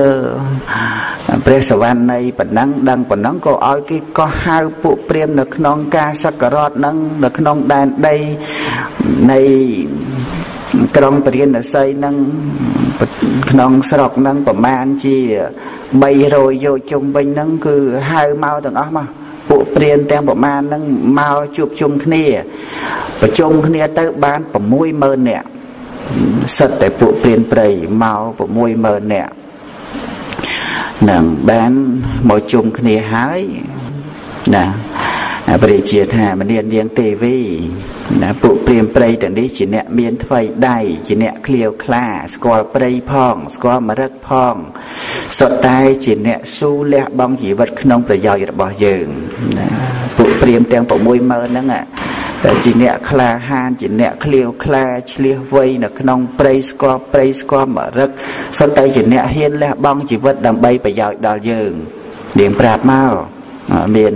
ព្រះសវណ្ណីប៉ុណ្ណឹងដឹងប៉ុណ្ណឹងក៏ឲ្យគេកោះហៅពួកព្រាមនៅក្នុងការសក្ការៈនឹងនៅក្នុងដែនដីនៃ ក្រុងពរាណសីនឹងក្នុងស្រុកនឹងប្រមាណជា300យោជុំវិញនឹងគឺហៅមកទាំងអស់មកពួកព្រានទាំងប្រមាណនឹងមកជួបជុំគ្នាប្រជុំគ្នាទៅបាន60000នាក់សិតតែពួកព្រានព្រៃមក60000នាក់នឹងបានមកជុំគ្នាហើយណាព្រះជាថាមនានាងទេវី ណាពួកព្រាមព្រៃទាំងនេះជាអ្នកមានថ្វីដៃជាអ្នកឃ្លាវខ្លាស្គាល់ព្រៃផង ស្គាល់មរឹកផងសុទ្ធតែជាអ្នកស៊ូលះបង់ជីវិតក្នុងប្រយោជន៍របស់យើងណាពួកព្រាមទាំង60000ហ្នឹងជាអ្នកក្លាហានជាអ្នកឃ្លាវខ្លាឆ្លៀសវៃនៅក្នុងព្រៃស្គាល់ព្រៃស្គាល់មរឹកសុទ្ធតែជាអ្នកហ៊ានលះបង់ជីវិតដើម្បីប្រយោជន៍ដល់យើងនាងប្រាប់មកមាន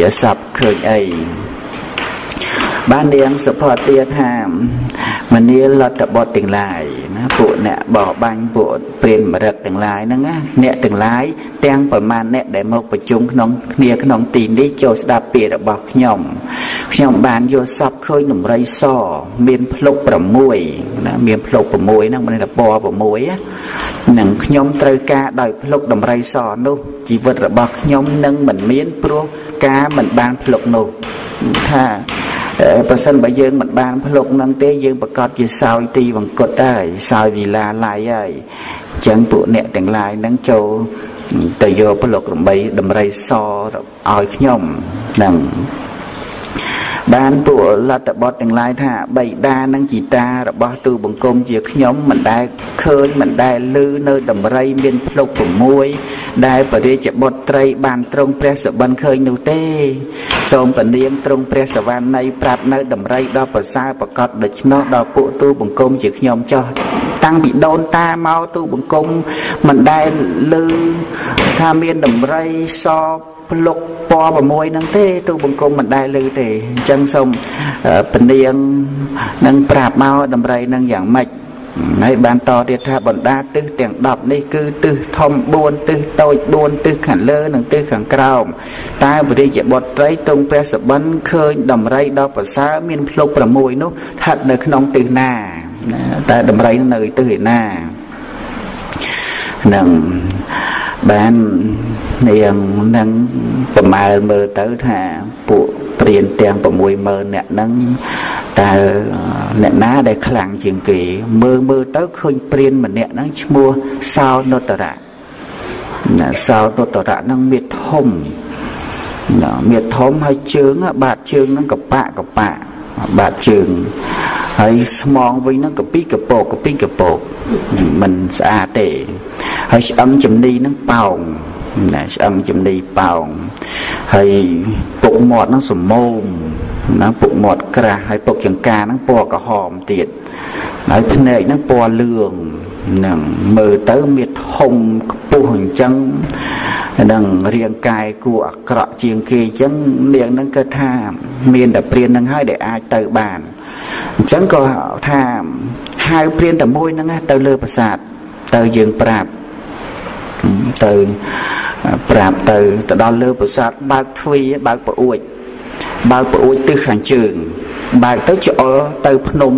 យស័ព្ទឃើញអី បាននាងសុផទាថាមនាលតបុត្រទាំងឡាយណាពួកអ្នកបោះបាញ់ពួកព្រានមរឹកទាំងឡាយហ្នឹងណាអ្នកទាំងឡាយទាំងប្រមាណអ្នកដែលមកប្រជុំក្នុងគ្នាក្នុងទីនេះចូលស្ដាប់ពាក្យរបស់ខ្ញុំខ្ញុំបានយល់សពឃើញដំរីសមានភ្លុក6ណាមានភ្លុក6ហ្នឹងមានតែពណ៌6ហ្នឹងខ្ញុំត្រូវការដោយភ្លុកដំរីសនោះជីវិតរបស់ខ្ញុំនឹងមិនមានព្រោះការមិនបានភ្លុកនោះថា បើសិនបើយើងមិនបានភ្លុកនឹងទេយើងប្រកាសជាសោយទីវង្គតហើយសោយវិឡាឡៃហើយអញ្ចឹងពួកអ្នកទាំងឡាយនឹងចូលទៅយកភ្លុករំបីដំរីសឲ្យខ្ញុំនឹង បានពួកលទ្ធបទទាំងឡាយថាបៃតានិងជីតារបស់ទូបង្គំជាខ្ញុំមិនដែលឃើញមិនដែលឮនៅដំរីមានភ្លុក6ដែលបរិជ្ជបុត្រីបានត្រង់ព្រះសបិនឃើញនោះទេ សូមពនាងត្រង់ព្រះសវណ្ណីប្រាប់នៅដំរីដល់ប្រសើរប្រកបដូច្នោះដល់ពួកទូបង្គំជាខ្ញុំចោះតាំងពីដូនតាមកទូបង្គំមិនដែលឮថាមានដំរីស ភ្លុកពណ៌6ហ្នឹងទេទូបង្គំមិនដែលឮទេអញ្ចឹងសូមពនាងនឹងប្រាប់មកដំរីនឹងយ៉ាងម៉េចហើយបានតទៀតថាបណ្ដាទិសទាំង10នេះគឺទិសធំ4ទិសតូច4ទិសខាងលើនិងទិសខាងក្រោមតើបរិយបុត្រីទ្រង់ព្រះសបិនឃើញដំរីដ៏ប្រសើរមានភ្លុក6នោះស្ថិតនៅក្នុងទិសណាតែដំរីនៅទិសឯណានឹងបាន នាងនឹងប្រមាលមើលទៅថាពួកព្រានទាំង60000អ្នកហ្នឹងតើអ្នកណាដែលខ្លាំងជាងគេ មើលមើលទៅឃើញព្រានម្នាក់ហ្នឹងឈ្មោះសោនុត្តរៈណាសោនុត្តរៈហ្នឹងមានធំណាមានធំហើយជើងបាតជើងហ្នឹងកបាក់កបាក់បាតជើងហើយស្មងវិញហ្នឹងកពីកពកកពីកពកមិនស្អាតទេហើយឆ្អឹងចំនីហ្នឹងប៉ោង ណាឆ្អឹងចំនីប៉ោងហើយពុកមាត់ហ្នឹងសមោមណាពុកមាត់ក្រាស់ហើយពុកចង្ការហ្នឹងពណ៌ក្រហមទៀតហើយភ្នែកហ្នឹងពណ៌លឿងនឹងមើលទៅមានធំខ្ពស់អញ្ចឹងនឹងរាងកាយគួរអាក្រក់ជាងគេអញ្ចឹងនាងនឹងគិតថាមានតែព្រាននឹងហើយដែលអាចទៅបានអញ្ចឹងក៏ថាហៅព្រានតែមួយហ្នឹងទៅលើប្រាសាទទៅយើងប្រាប់ ទៅប្រាប់ទៅទៅដល់លើប្រាសាទបើកទ្វារបើកប្អួចបើកប្អួចទិសខាងជើង បើកទៅច្អល់ទៅភ្នំ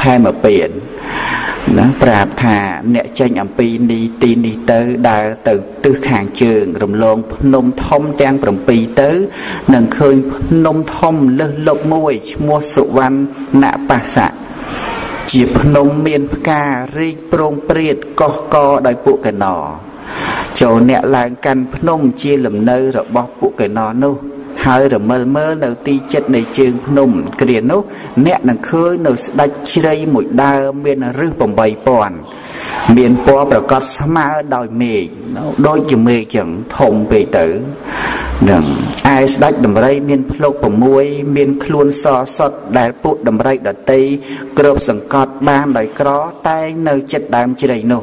ផែមកពៀនណាប្រាប់ថាអ្នកចេញអំពីនេះទីនេះទៅដើរទៅទិសខាងជើង រំលងភ្នំធំទាំង7ទៅនឹងឃើញភ្នំធំលើសលប់មួយឈ្មោះសុវណ្ណបាសៈជាភ្នំមានផ្ការីកប្រងព្រាតកោះកដោយពួកកណ ចូលអ្នកឡើងកាន់ភ្នំជាលំនៅរបស់ពួកកណនោះហើយរមិលមើលនៅទីចិត្តនៃជើងភ្នំគ្រានោះ អ្នកនឹងឃើញនៅស្ដេចជ្រៃមួយដើមមានរឹស8000មានពណ៌ប្រកបស្មើដោយមេឃដូចជាមេឃចឹងធំពេកទៅនឹងឯស្ដេចដំរីមានភ្លុក6មានខ្លួនសសុតដែលពួកដំរីដតីគ្របសង្កត់បានដោយក្រតែងនៅចិត្តដើមជ្រៃនោះ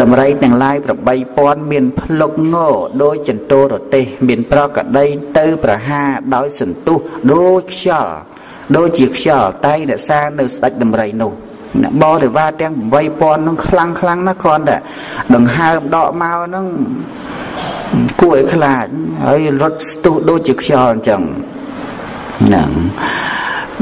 ដំរីទាំងឡាយ8000មានភ្លុកងដោយចន្ទោរទេស មានប្រកដីទៅប្រហាដោយសន្ទុះដូចខ្យល់ដូចជាខ្យល់តែងរក្សានៅស្ដេចដំរីនោះអ្នកបរិវារទាំង8000នឹងខ្លាំងខ្លាំងណាស់គ្រាន់តែដង្ហើមដកមកហ្នឹងគួរឲ្យខ្លាចហើយរត់ស្ទុះដូចជាខ្យល់អញ្ចឹងហ្នឹង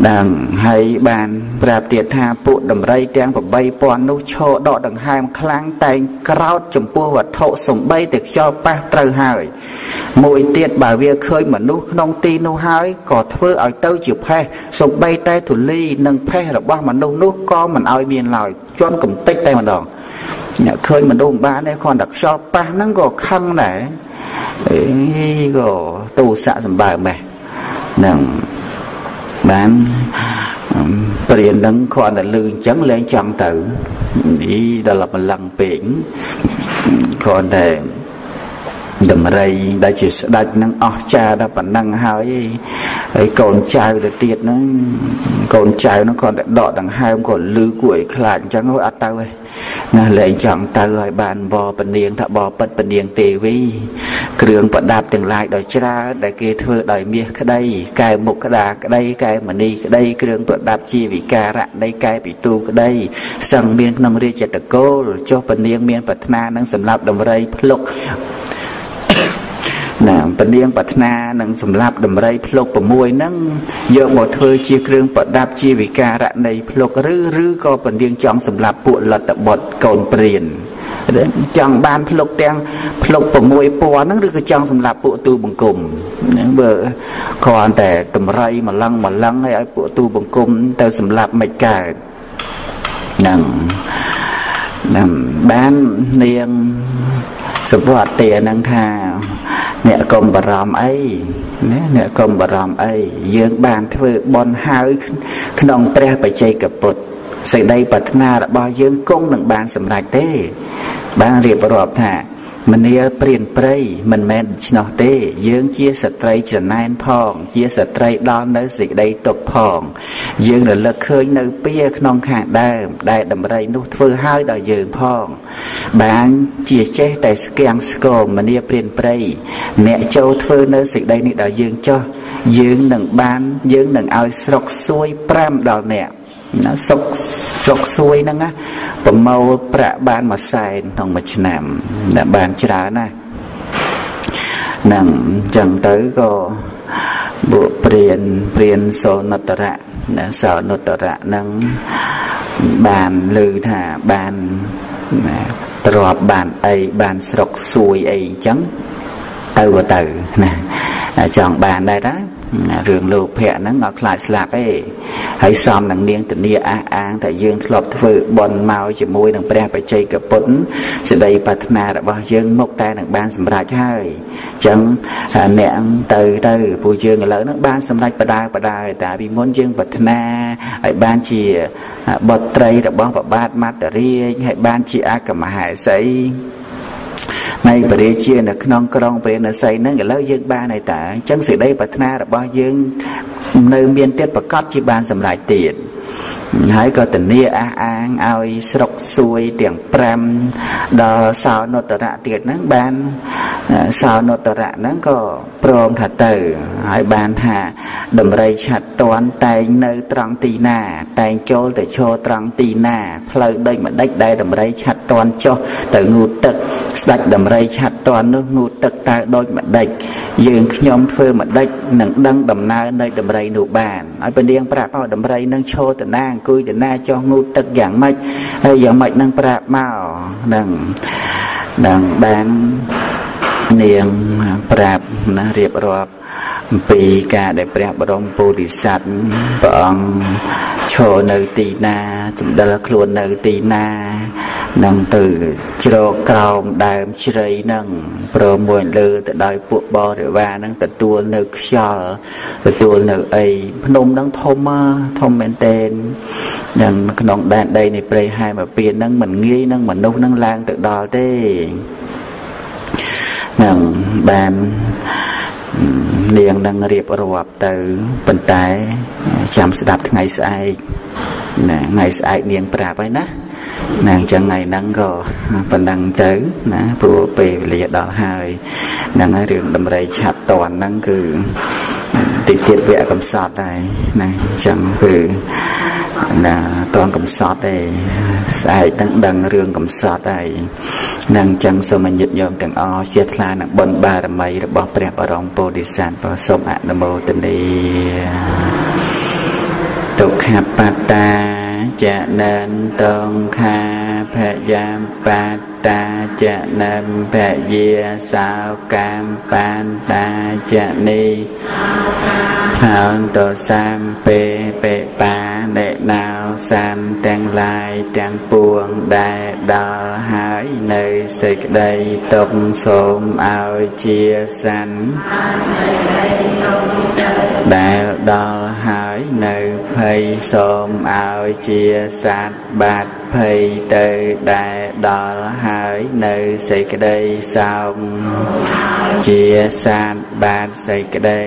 ដឹងហើយបានប្រាប់ទៀតថាពួកដំរីទាំង8000នោះឈរដកដង្ហើមខ្លាំងតែងក្រោតចំពោះវត្ថុសំបីតែខ្យល់ប៉ះត្រូវហើយ មួយទៀតបើវាឃើញមនុស្សក្នុងទីនោះហើយក៏ធ្វើឲ្យទៅជាផេះសំបីតែធូលីនិងផេះរបស់មនុស្សនោះក៏មិនឲ្យមានឡើយជន់កំតិចតែម្ដងអ្នកឃើញមនុស្សមិនបានទេគ្រាន់តែខ្យល់ប៉ះហ្នឹងក៏ខឹងដែរអីក៏ទូស័កសម្បើម៉េះហ្នឹង បានព្រាននឹងគ្រាន់តែលឺអញ្ចឹងលែងចង់ទៅនេះដល់ម្លឹងពេកគ្រាន់តែ ដំរីដែលជាស្ដេចនឹងអស់ចាដល់ប៉ុណ្ណឹងហើយហើយកូនចៅទៅទៀតហ្នឹងកូនចៅហ្នឹងគាត់តែដកដង្ហើមគាត់លឺគួរឲ្យខ្លាចអញ្ចឹងហូចអត់ទៅទេណាលែងចង់ទៅឲ្យបានវពនាងថាបបិទ្ធពនាងទេវីគ្រឿងប្រដាប់ទាំងឡាយដ៏ច្រើនដែលគេធ្វើដោយមាសក្តីកែមុខក្តារក្តីកែមณีក្តីគ្រឿងប្រដាប់ជាវិការៈនៃកែពិទូក្តីសឹងមានក្នុងរាជតកូលចុះពនាងមានប្រាថ្នានឹងសម្រាប់ដំរីភ្លុក ណាពនាងប្រាថ្នានឹងសម្លាប់ដំរីភ្លុក6ហ្នឹងយកមកធ្វើជាគ្រឿងប្រដាប់ជាវិការៈនៃភ្លុកឬឬក៏ពនាងចង់សម្លាប់ពួកលទ្ធបុត្រកូនព្រានចង់បានភ្លុកទាំងភ្លុក6ពណ៌ហ្នឹងឬក៏ចង់សម្លាប់ពួកទូបង្គំហ្នឹងបើគ្រាន់តែតម្រៃម្លឹងម្លឹងឲ្យឲ្យពួកទូបង្គំទៅសម្លាប់មិនកើតហ្នឹងហ្នឹងបាននាង សុវត្តទានឹងថា អ្នកកុំបារម្ភអីណាអ្នកកុំបារម្ភអីយើងបានធ្វើបន់ហើយក្នុងព្រះបច្ចេកពុទ្ធសេចក្តីប្រាថ្នារបស់យើងគង់នឹងបានសម្រេចទេ បានរៀបរាប់ថា មនាលព្រានព្រៃមិនមែនដូច្នោះទេ យើងជាស្ត្រីច្រណែនផង ជាស្ត្រីដល់នៅសេចក្តីទុកផង យើងរលឹកឃើញនៅពៀក្នុងខាងដើម ដែលដំរីនោះធ្វើឲ្យដល់យើងផង បានជាចេះតែស្គាំងស្គមមនាព្រានព្រៃអ្នកចូលធ្វើនៅសេចក្តីនេះដល់យើងចោះយើងនឹងបាន យើងនឹងឲ្យស្រុកសួយ5ដល់អ្នក ណាសុកស្រុកសួយហ្នឹងណាប្រមូលប្រាក់បានមួយសែនក្នុងមួយឆ្នាំដែលបានច្រើនណាហ្នឹងអញ្ចឹងទៅក៏បុព្រានព្រានសោនុត្តរៈណាសោនុត្តរៈហ្នឹងបានឮថាបានទ្របបានអីបានស្រុកសួយអីអញ្ចឹងទៅក៏ទៅណាចង់បានដែរតា រឿងលោភៈហ្នឹងអត់ខ្លាចស្លាប់ទេហើយសំនឹងនាងទនីអះអាងថាយើងធ្លាប់ធ្វើបន់មកជាមួយនឹងព្រះបច្ចេកពុទ្ធសេចក្តីប្រាថ្នារបស់យើងមកតែនឹងបានសម្រេចហើយអញ្ចឹងអ្នកទៅទៅពួកយើងឥឡូវហ្នឹងបានសម្រេចបដាបដាតែពីមុនយើងប្រាថ្នាឲ្យបានជាបុត្រីរបស់ប្របាទមត្តរាជហើយបានជាអកមហេសី នៃបរិជានៅក្នុងក្រុងព្រះនសីហ្នឹងឥឡូវយើងបានហើយតាអញ្ចឹងសេចក្តីប្រាថ្នារបស់យើងនៅមានទៀតប្រកាសជាបានសម្រេចទៀតហើយក៏ធានាអះអាងឲ្យស្រុកសួយទាំង5ដល់សោនុត្តរៈទៀតហ្នឹងបានសោនុត្តរៈហ្នឹងក៏ព្រមថាទៅហើយបានថាដំរីឆាត់តន់តែងនៅត្រង់ទីណា តែងចូលទៅឈរត្រង់ទីណា ផ្លូវដូចម្ដេចដែលដំរីឆាត់ តតន់ចុះទៅងូតទឹក ស្ដេចដំរីឆាត់តន់នោះងូតទឹកតើដូចម្ដេចយើងខ្ញុំធ្វើម្ដេចនឹងដឹងដំណើរនៃដំរីនោះបានឲ្យពនាងប្រាប់ឲ្យដំរីនឹងឈរទៅណាអង្គុយទៅណាចុះងូតទឹកយ៉ាងម៉េចហើយយ៉ាងម៉េចនឹងប្រាប់មកនឹងនឹងបាននាងប្រាប់ណារៀបរាប់អំ ពីការដែលព្រះបរមពុរិស័ទព្រះអង្គឈរនៅទីណាចម្ដិលខ្លួននៅទីណានឹងទៅជ្រកក្រោមដើមជ្រៃនឹងព្រមួយលើទៅដោយពួកបរិវារនឹងទទួលនៅខ្យល់ទទួលនៅអីភ្នំនឹងធំធំមែនទែននឹងក្នុងដែនដីនៃព្រៃហែមពៀននឹងមិនងាយនឹងមនុស្សនឹងឡើងទៅដល់ទេនឹងបាន នាងនឹងរៀបរាប់ទៅប៉ុន្តែចាំស្ដាប់ថ្ងៃស្អែកណាថ្ងៃស្អែកនាងប្រាប់ហើយណាណាអញ្ចឹងថ្ងៃហ្នឹងក៏ប៉ុណ្ណឹងទៅណាព្រោះពេលវេលាដល់ហើយហ្នឹងហើយរឿងដំរីឆាប់តន់ហ្នឹងគឺ តិចទៀតវគ្គកំសត់ដែរណាអញ្ចឹងគឺណាតនកំសត់ទេស្អែកនឹងដឹងរឿងកំសត់ហើយនឹងចឹងសូមញាតិញោមទាំងអស់ជាថ្លានឹងបុណ្យបារមីរបស់ព្រះបរមពុទ្ធិស័តបើសូមអនុមោទនាទុក្ខបត្តាចនិនតងខា ភយាមបត្តាចនិមភយាសោកាមបានតាចនីហោនតសាមពេបេបាអ្នកណៅសាមទាំងឡាយទាំងពួងដែលដល់ហើយនៅសេចក្តីទុកសូមឲ្យជាសាន់ដែលដល់ហើយនៅ ភ័យសូមឲ្យជាសាទបាត់ភ័យទៅដែលដល់ហើយនៅសេចក្តីសោកជាសាទបាត់សេចក្តី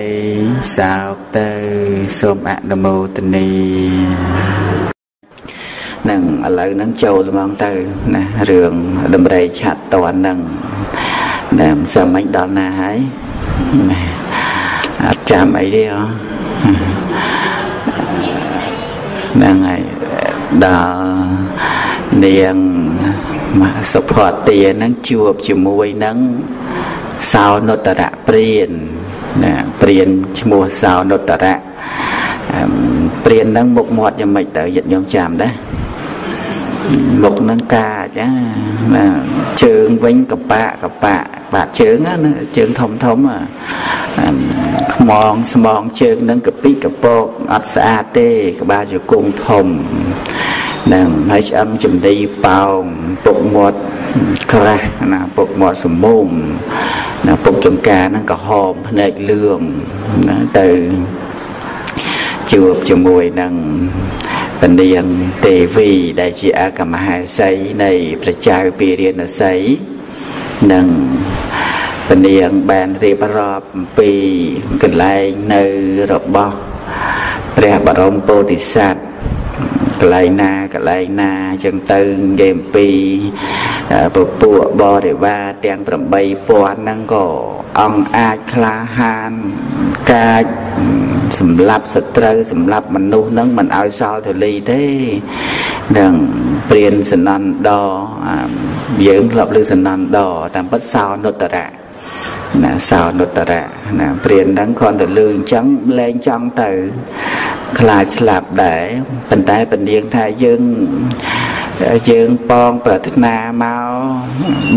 សោកទៅសូមអនុមោទនីនឹងឥឡូវហ្នឹងចូលហ្មងទៅណារឿងដំរីឆាត់តនហ្នឹងណាមិនសមមិនដល់ណាហើយអត់ចាំអីទេហ៎ ហ្នឹងហើយដល់នាងសុផតទាហ្នឹងជួបជាមួយនឹងសោនុត្តរៈព្រានណាព្រានឈ្មោះសោនុត្តរៈព្រានហ្នឹងមុខមាត់យ៉ាងម៉េចទៅយត់ញោមចាំដែរមុខនឹងកាចាណាជើងវិញកបាក់កបាក់ បាក់ជើងណាជើងធំធំខ្មងស្មងជើងនឹងកពីកពកអត់ស្អាតទេក្បាលជង្គង់ធំនឹងហើយឆ្អឹងចម្ដីប៉ោងពុកមាត់ក្រាស់ណាពុកមាត់សំមុំណាពុកចង្ការហ្នឹងក៏ហមភ្នែកលឿងណាទៅជួបជាមួយនឹងពនាងទេវីដែលជាអកមហេសីនៃព្រះចៅពារាណសី និងពនាងបានរៀបរាប់អំពីកន្លែងនៅរបស់ព្រះបរមពោធិសត្វ កន្លែងណាកន្លែងណាចឹងទៅនិយាយអំពីពពួកបរិវារទាំង8000ហ្នឹងក៏អង្គអាចក្លាហានកាចសម្លាប់សត្រូវសម្លាប់មនុស្សហ្នឹងមិនឲ្យសល់ទលីទេនឹងព្រានសនន្តដយើងធ្លាប់លើសនន្តដតាមពិតសោនុត្តរៈ ណាសោនុត្តរៈណាព្រានហ្នឹងគ្រាន់តែលឺអញ្ចឹងលែងចង់ទៅខ្លាចស្លាប់ដែរប៉ុន្តែពនាងថាយើងយើងប៉ងប្រាថ្នាមក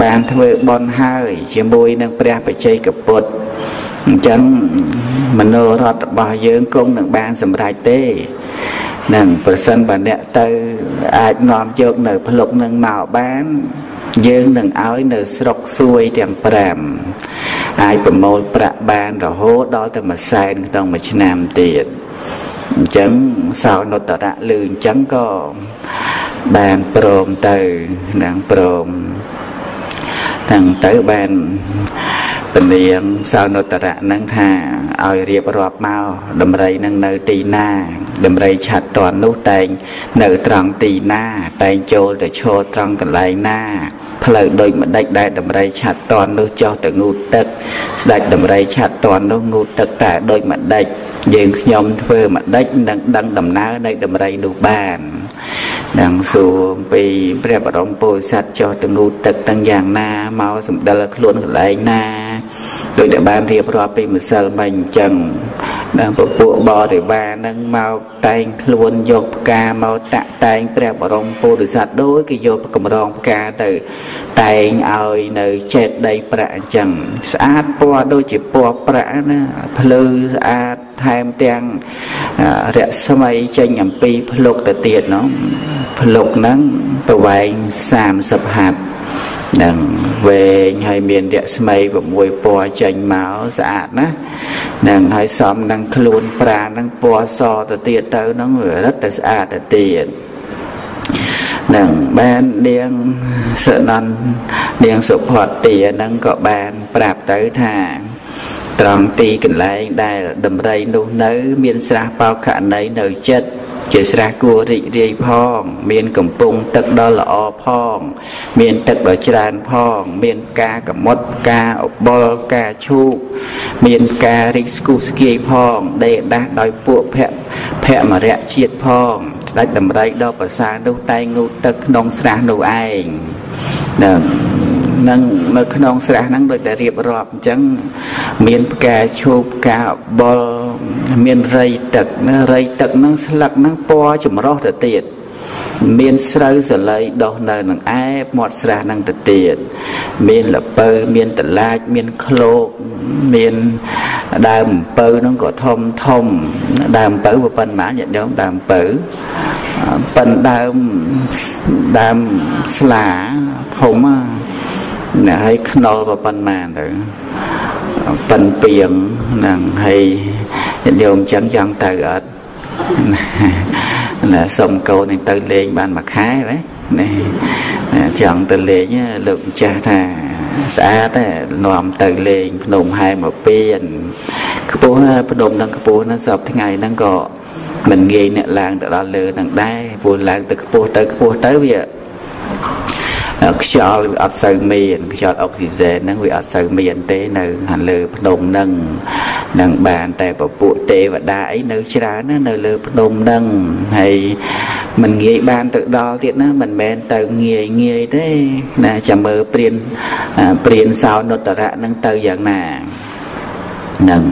បានធ្វើបន់ហើយ ជាមួយនឹងព្រះបច្ចេកពុទ្ធអញ្ចឹងមโนរតរបស់យើងគង់នឹងបានសម្រេចទេ នឹងប្រសិនបើអ្នកទៅអាចនាំយកនៅភ្លុកនឹងមកបានយើងនឹងឲ្យនៅស្រុកសួយទាំង5អាចប្រមូលប្រាក់បានរហូតដល់ទៅមួយសែនក្នុងមួយឆ្នាំទៀតអញ្ចឹងសោនុត្តរៈលឺអញ្ចឹងក៏បានព្រមទៅនឹងព្រមទាំងទៅបាន ពលាងសោនុត្តរៈនឹងថាឲ្យរៀបរាប់មកដំរីនឹងនៅទីណាដំរីឆាត់តននោះតែងនៅត្រង់ទីណាតែងចូលទៅឈរត្រង់កន្លែងណាផ្លូវដូចម្ដេចដែលដំរីឆាត់តននោះចុះទៅងូតទឹកស្ដេចដំរីឆាត់តននោះងូតទឹកតែដូចម្ដេចយើងខ្ញុំធ្វើម្ដេចនឹងដឹងដំណើរនៃដំរីនោះបាន នឹងសួរពីព្រះបរមពុទ្ធសាសចុះទៅងូតទឹកទាំងយ៉ាងណាមកសម្ដិលខ្លួនកន្លែងណាដោយដែលបានរៀបរាប់ពីម្សិលមិញអញ្ចឹង នឹងពពួកបរិវារនឹងមកតែងខ្លួនយកផ្កាមកតាក់តែងព្រះបរមពុទ្ធសាសដោយគេយកកម្រងផ្កាទៅ តែងឲ្យនៅចេតដីប្រាក់អញ្ចឹងស្អាតពណ៌ដូចជាពណ៌ប្រាក់ណាភ្លឺស្អាតថែមទាំងរស្មីចេញអំពីភ្លុកទៅទៀតនោះភ្លុកហ្នឹងប្រវែង30ហត្ថនឹង វែងហើយមានរស្មី6ពណ៌ចេញមកស្អាតណានឹងហើយសំនឹងខ្លួនប្រានឹងពណ៌សទៅទៀតទៅនឹងរឹតតែស្អាតទៅទៀតនឹងបាននាងសនន្ទនាងសុផតទានឹងក៏បានប្រាប់ទៅថាត្រង់ទីកន្លែងដែលដំរីនោះនៅ មានស្រះបោខណីនៅចិត្ត ជាស្រះគួររីករាយផង មានកំពង់ទឹកដ៏ល្អផង មានទឹកដ៏ច្រើនផង មានផ្កាកមុតផ្កាអបលផ្កាឈូកមានផ្ការីកស្គុះស្គាយផងដេកដាស់ដោយពួកភៈភៈមរៈជាតិផងស្ដេចដំរីដ៏ប្រសើរនោះតែងងូតទឹកក្នុងស្រះនោះឯងនឹងនឹងនៅក្នុងស្រះហ្នឹងដូចតែរៀបរាប់អញ្ចឹងមានផ្កាឈូកផ្កាបល មានរៃទឹកណារៃទឹកហ្នឹងស្លឹកហ្នឹងពណ៌ចម្រុះទៅទៀតមានស្រូវសលៃដុះនៅនឹងឯមាត់ស្រះនឹងទៅទៀតមានលពៅមានតឡាចមានឃ្លោកមានដើមអំពៅហ្នឹងក៏ធំធំដើមអំពៅប៉ុណ្ណាញាតិញោមដើមអំពៅប៉ិនដើមដើមស្លាធំណាហើយខ្នុលប៉ុណ្ណាទៅ ប៉ិនពីងហ្នឹងហើយញាតិញោមចឹងចង់ទៅអត់ណាសុំកូននឹងទៅលេងបានមួយខែណាណាចង់ទៅលេងលោកម្ចាស់ថាស្អាតទេនាំទៅលេងភ្នំហែមកពៀនខ្ពស់ភ្នំនឹងខ្ពស់ហ្នឹងសពថ្ងៃហ្នឹងក៏មិនងាយអ្នកឡើងទៅដល់លើនឹងដែរព្រោះឡើងទៅខ្ពស់ទៅខ្ពស់ទៅវា ខ្យល់វាអត់សូវមានខ្យល់អុកស៊ីហ្សែនហ្នឹងវាអត់សូវមានទេនៅខាងលើភ្នំហ្នឹងនឹងបានតែពពួកទេវតាអីនៅច្រើនណានៅលើភ្នំហ្នឹងហើយมันងាយបានទៅដល់ទៀតណាមិនមែនទៅងាយងាយទេណាចាំមើលព្រានព្រានសោនុត្តរៈហ្នឹងទៅយ៉ាងណានឹង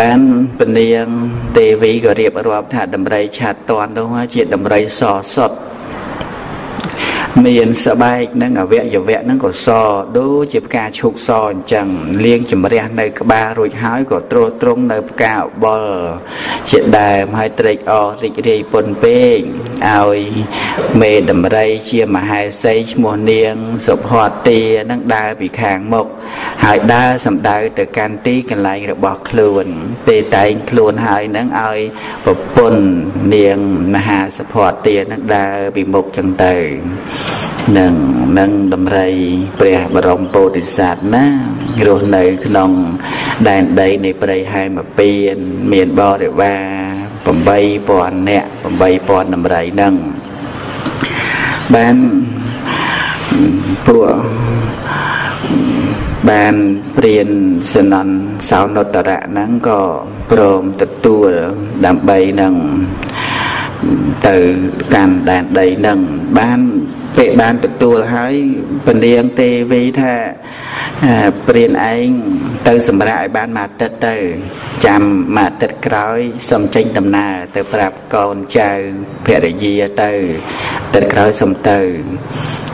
បានពនាងទេវីក៏រៀបរាប់ថាដំរីឆាត់តននោះជាដំរីសសុទ្ធ មានស្បែកនិងអវយវៈនឹងក៏សដូចជាផ្កាឈូកសអញ្ចឹងលៀងជំរះនៅក្បាលរួចហើយក៏ត្រួតត្រងនៅផ្កាអបលជាដើមហើយត្រេកអររីករាយពុនពេកឲ្យមេដំរីជាមហេសីឈ្មោះនាងសុផតទានឹងដើរពីខាងមុខហើយដើរសំដៅទៅកាន់ទីកន្លែងរបស់ខ្លួនពេលតែងខ្លួនហើយនឹងឲ្យប្រពន្ធនាងមហាសុផតទានឹងដើរពីមុខចឹងទៅនឹងនឹងដំរីព្រះបរមពោធិសត្វណារស់នៅក្នុងដែនដីនៃព្រៃហែមពៀនមានបរិវារ8000នាក់8000ដំរីនឹងបានពួកបានព្រានសននសោនុត្តរៈហ្នឹងក៏ព្រមទទួលដើម្បីនឹងទៅកាន់ដែនដីនឹងបាន ពេលបានទទួលហើយពនាងទេវីថាព្រានឯងទៅសម្រាប់ឲ្យបានមួយអាទិត្យទៅ ចាំមួយអាទិត្យក្រោយសុំចេញដំណើរទៅប្រាប់កូនចៅភរិយាទៅអា ទិត្យក្រោយសុំទៅ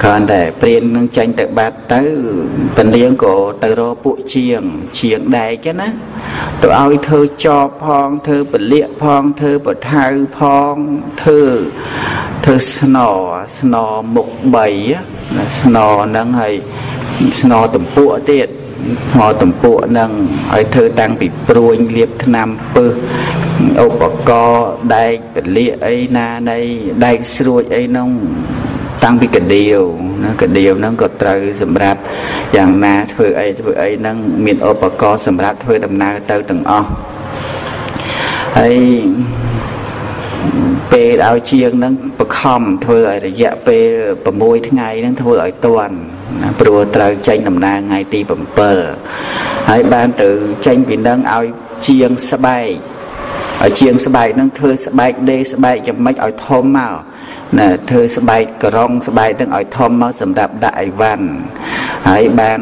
គ្រាន់តែព្រាននឹងចេញទៅបាត់ទៅពនាងក៏ទៅរកពួកជាងជាងដែកណាទៅឲ្យធ្វើចបផងធ្វើពលាកផងធ្វើបថៅផងធ្វើធ្វើស្នស្នមុខ3ស្នហ្នឹងហើយស្នតំពួកទៀត ថ្មតំពួកហ្នឹងឲ្យធ្វើតាំងពីព្រួញលាបថ្នាំពឹសឧបករណ៍ដែកពលាកអីណានៃដែកស្រួចអីហ្នឹងតាំងពីកដៀវណាកដៀវហ្នឹងក៏ត្រូវសម្រាប់យ៉ាងណាធ្វើអីធ្វើអីហ្នឹងមានឧបករណ៍សម្រាប់ធ្វើដំណើរទៅទាំងអស់ហើយពេលឲ្យជាងហ្នឹងបខំធ្វើឲ្យរយៈពេល6ថ្ងៃហ្នឹងធ្វើឲ្យតាន់ណា ព្រោះត្រូវចេញដំណើរថ្ងៃទី7ហើយបានទៅចេញពីហ្នឹងឲ្យជាងស្បែកឲ្យជាងស្បែកហ្នឹងធ្វើស្បែកដេស្បែកចំណិចឲ្យធំមក ណាធ្វើស្បែកក្រុងស្បែកនឹងឲ្យធំមកសម្រាប់ដាក់អីវ៉ាន់ហើយបាន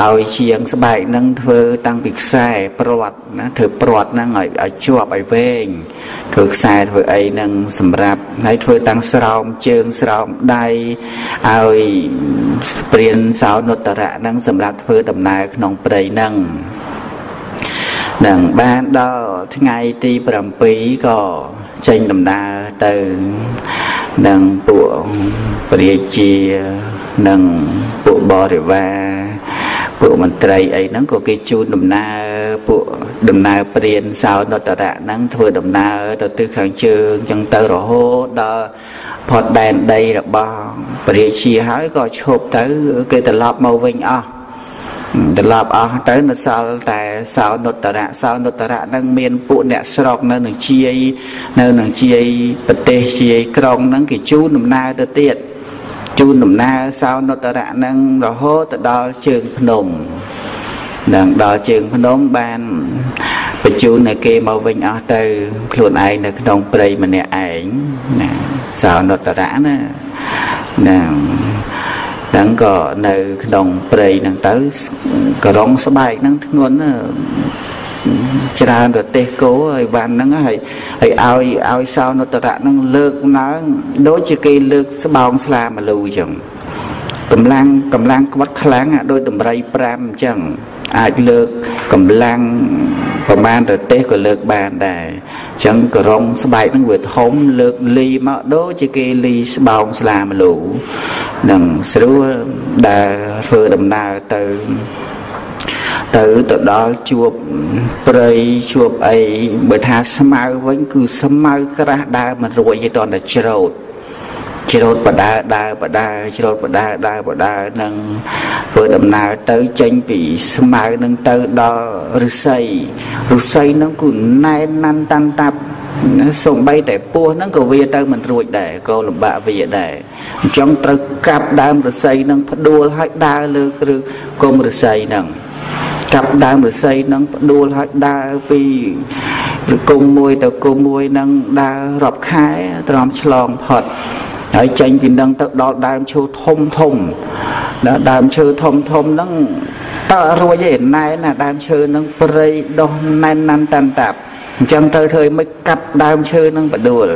ឲ្យជាងស្បែកនឹងធ្វើតាំងពីខ្សែព្រាត់ណាធ្វើព្រាត់ហ្នឹងឲ្យឲ្យជាប់ឲ្យវែងធ្វើខ្សែធ្វើអីហ្នឹងសម្រាប់ហើយធ្វើតាំងស្រោមជើងស្រោមដៃឲ្យព្រានសោនុត្តរៈហ្នឹងសម្រាប់ធ្វើដំណើរក្នុងព្រៃហ្នឹងនឹងបានដល់ថ្ងៃទី7ក៏ ចេញដំណើរទៅនឹងពួកព្រះជានិងពួកបរិវារពួកមន្ត្រីអីហ្នឹងក៏គេជូនដំណើរពួកដំណើរព្រានសោនុត្តរៈហ្នឹងធ្វើដំណើរទៅទិសខាងជើងចឹងទៅរហូតដល់ផុតដែនដីរបស់ព្រះជាហើយក៏ឈប់ទៅគេត្រឡប់មកវិញអស់ ត្រឡប់អស់ទៅនៅសល់តែសោនុត្តរៈសោនុត្តរៈនឹងមានពួកអ្នកស្រុកនៅនឹងជាយនៅនឹងជាយប្រទេសជាយក្រុងហ្នឹងគេជូនដំណើរទៅទៀតជូនដំណើរសោនុត្តរៈនឹងរហូតទៅដល់ជើងភ្នំនឹងដល់ជើងភ្នំបានបញ្ជូនឲ្យគេមកវិញអស់ទៅខ្លួនឯងនៅក្នុងព្រៃម្នាក់ឯងណាសោនុត្តរៈណាណា ហ្នឹងក៏នៅក្នុងព្រៃហ្នឹងទៅក្រុងស្បែកហ្នឹងធ្ងន់ច្រើនប្រទេសគោហើយវ៉ាន់ហ្នឹងហើយហើយឲ្យឲ្យសោនុត្តរៈហ្នឹងលើកឡើងដូចជាគេលើកស្បោងស្លាមលូអញ្ចឹងកម្លាំងកម្លាំងក្បត់ខ្លាំងដោយតម្រៃ5អញ្ចឹងអាចលើកកម្លាំង ប្រមាណប្រទេសក៏លើកបានដែរអញ្ចឹងក្រុងស្បែកហ្នឹងវាធំលើកលីមកដូចជាគេលីស្បោងស្លាមលូនឹងស្រួលដែលធ្វើដំណើរទៅទៅទៅដល់ជួបព្រៃជួបអីបើថាស្មៅវិញគឺស្មៅក្រាស់ដើរមិនរួចទេតតែច្រូត ច្រូតបដើដើបដើច្រូតបដើដើបដើនឹងធ្វើដំណើរទៅចេញពីស្មៅនឹងទៅដល់ឫស្សីឫស្សីនឹងគឺណែនណាន់តាន់តាប់សំបីតែពោះហ្នឹងក៏វាទៅមិនរួចដែរក៏លំបាកវាដែរអញ្ចឹងត្រូវកាប់ដើមឫស្សីហ្នឹងផ្ដួលឲ្យដើរលើគ្រឹះគុំឫស្សីហ្នឹងកាប់ដើមឫស្សីហ្នឹងផ្ដួលឲ្យដើរពីគុំមួយទៅគុំមួយហ្នឹងដើររាប់ខែទ្រាំឆ្លងផុត ហើយចេញពីនឹងទៅដល់ដើមឈើធំធំដល់ដើមឈើធំធំហ្នឹងតើរួចទេណែណាដើមឈើហ្នឹងព្រៃដោះណែនណាន់តាន់តាប់អញ្ចឹងទៅធ្វើមិនកាប់ដើមឈើនឹងបដួល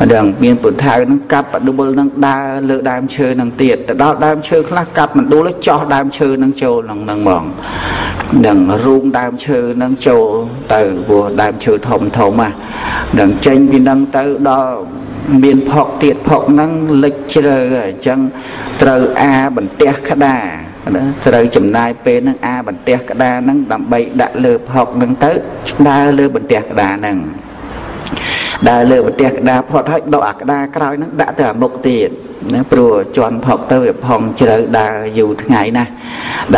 អញ្ចឹងមានពុទ្ធៅនឹងកាប់បដួលនឹងដើរលើដើមឈើនឹងទៀតទៅដល់ដើមឈើខ្លះកាប់មិនដួលចោះដើមឈើនឹងចូលក្នុងនឹងហ្មងនឹងរូងដើមឈើនឹងចូលទៅព្រោះដើមឈើធំធំណានឹងចេញពីនឹងទៅដល់ មានផុកទៀតផុកហ្នឹងលិចជ្រៅអញ្ចឹងត្រូវអាបន្ទះក្តារត្រូវចំណាយពេលហ្នឹងអាបន្ទះក្តារហ្នឹងដើម្បីដាក់លើផុកហ្នឹងទៅដើរលើបន្ទះក្តារហ្នឹង ដើរលើបន្ទះក្តារផុតហើយដកអាក្តារក្រោយហ្នឹងដាក់ទៅអាមុខទៀតណាព្រោះជន់ផុកទៅវាផុងជ្រៅដើរយូរថ្ងៃណា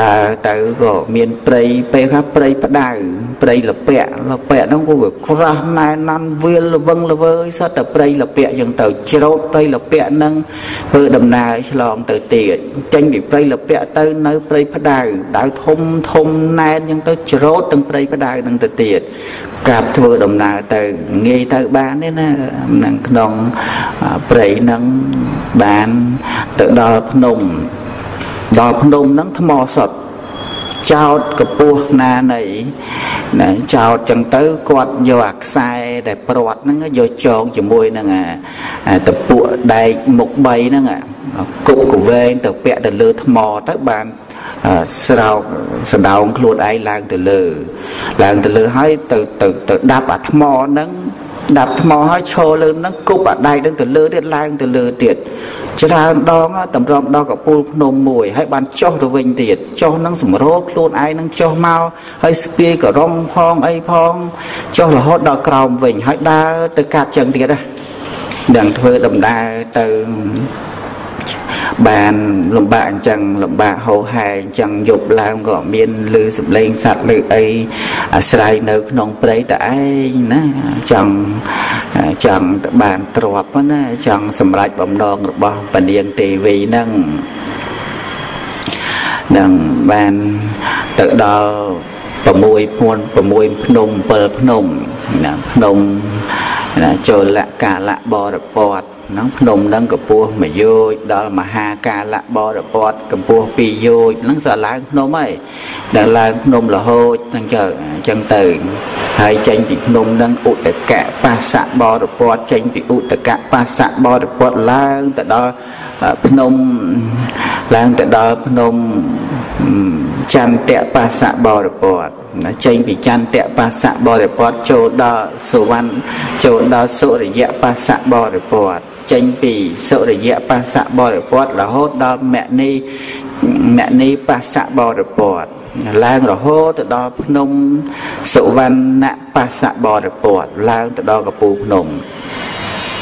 ដើរទៅក៏មានព្រៃពេលថាព្រៃផ្ដៅព្រៃលពាក់លពាក់ហ្នឹងក៏ក្រាស់ណែណាន់វាលល្វឹងល្វើយសត្វតែព្រៃលពាក់យ៉ាងទៅច្រូតព្រៃលពាក់ហ្នឹងធ្វើដំណើរឆ្លងទៅទៀតចេញពីព្រៃលពាក់ទៅនៅព្រៃផ្ដៅដៅធំធំណែនយ៉ាងទៅច្រូតទាំងព្រៃផ្ដៅហ្នឹងទៅទៀត កាប់ធ្វើដំណើរទៅងាយទៅបានទេណាក្នុងក្នុងព្រៃហ្នឹងបានទៅដល់ភ្នំដល់ភ្នំហ្នឹងថ្មសុទ្ធចោតកពស់ណានៃណាចោតចឹងទៅគាត់យកអាខ្សែដែលព្រាត់ហ្នឹងយកចងជាមួយនឹងអាតពួកដែកមុខ3ហ្នឹងគប់កវែងទៅពាក់ទៅលើថ្មទៅបាន ស្រោកសដៅខ្លួនឯងឡើងទៅលើ ឡើងទៅលើហើយទៅទៅទៅដាប់អាថ្មហ្នឹងដាប់ថ្មហើយឈរលើហ្នឹងគប់អាដៃហ្នឹងទៅលើទៀតឡើងទៅលើទៀតច្រើនដងតម្រាំដល់កពូលភ្នំមួយហើយបានចុះទៅវិញទៀតចុះនឹងសម្រោខ្លួនឯងនឹងចុះមកហើយស្ពាយក៏រំផងអីផងចុះរហូតដល់ក្រោមវិញហើយដើរទៅកាត់ចឹងទៀតណាដឹងធ្វើដំណើរទៅ បានលំបាកអញ្ចឹងលំបាកហោហែអញ្ចឹងយប់ឡើងក៏មានលឺសំឡេងសត្វលើអីអាស្រ័យនៅ ក្នុងព្រៃតឯងណាចង់ចង់ទៅបានទ្របណាចង់សម្រេចបំណងរបស់ពនាងទេវីហ្នឹងនឹងបានទៅដល់6ពួន6ភ្នំ7ភ្នំណាភ្នំណាចូលលកាលៈបរិពតហ្នឹងភ្នំហ្នឹងកម្ពស់មួយយោជដល់មហាកាលៈបរពតកម្ពស់2យោជហ្នឹងសឡើងភ្នំហើយដល់ឡើងភ្នំរហូតហ្នឹងចុះអញ្ចឹងទៅហើយចេញពីភ្នំហ្នឹងឧតកៈបាសៈបរពតចេញពីឧតកៈបាសៈបរពតឡើងទៅដល់ភ្នំឡើងទៅដល់ភ្នំចន្ទៈបាសៈបរិពតចេញពីចន្ទៈបាសៈបរិពតចូលដល់សុវណ្ណចូលដល់សុរិយៈបាសៈបរិពត ចេញពីសុរិយៈបាសៈបរិពតរហូតដល់មនីមនីបាសៈបរិពតឡើងរហូតទៅដល់ភ្នំសុវណ្ណបាសៈបរិពតឡើងទៅដល់កពូភ្នំ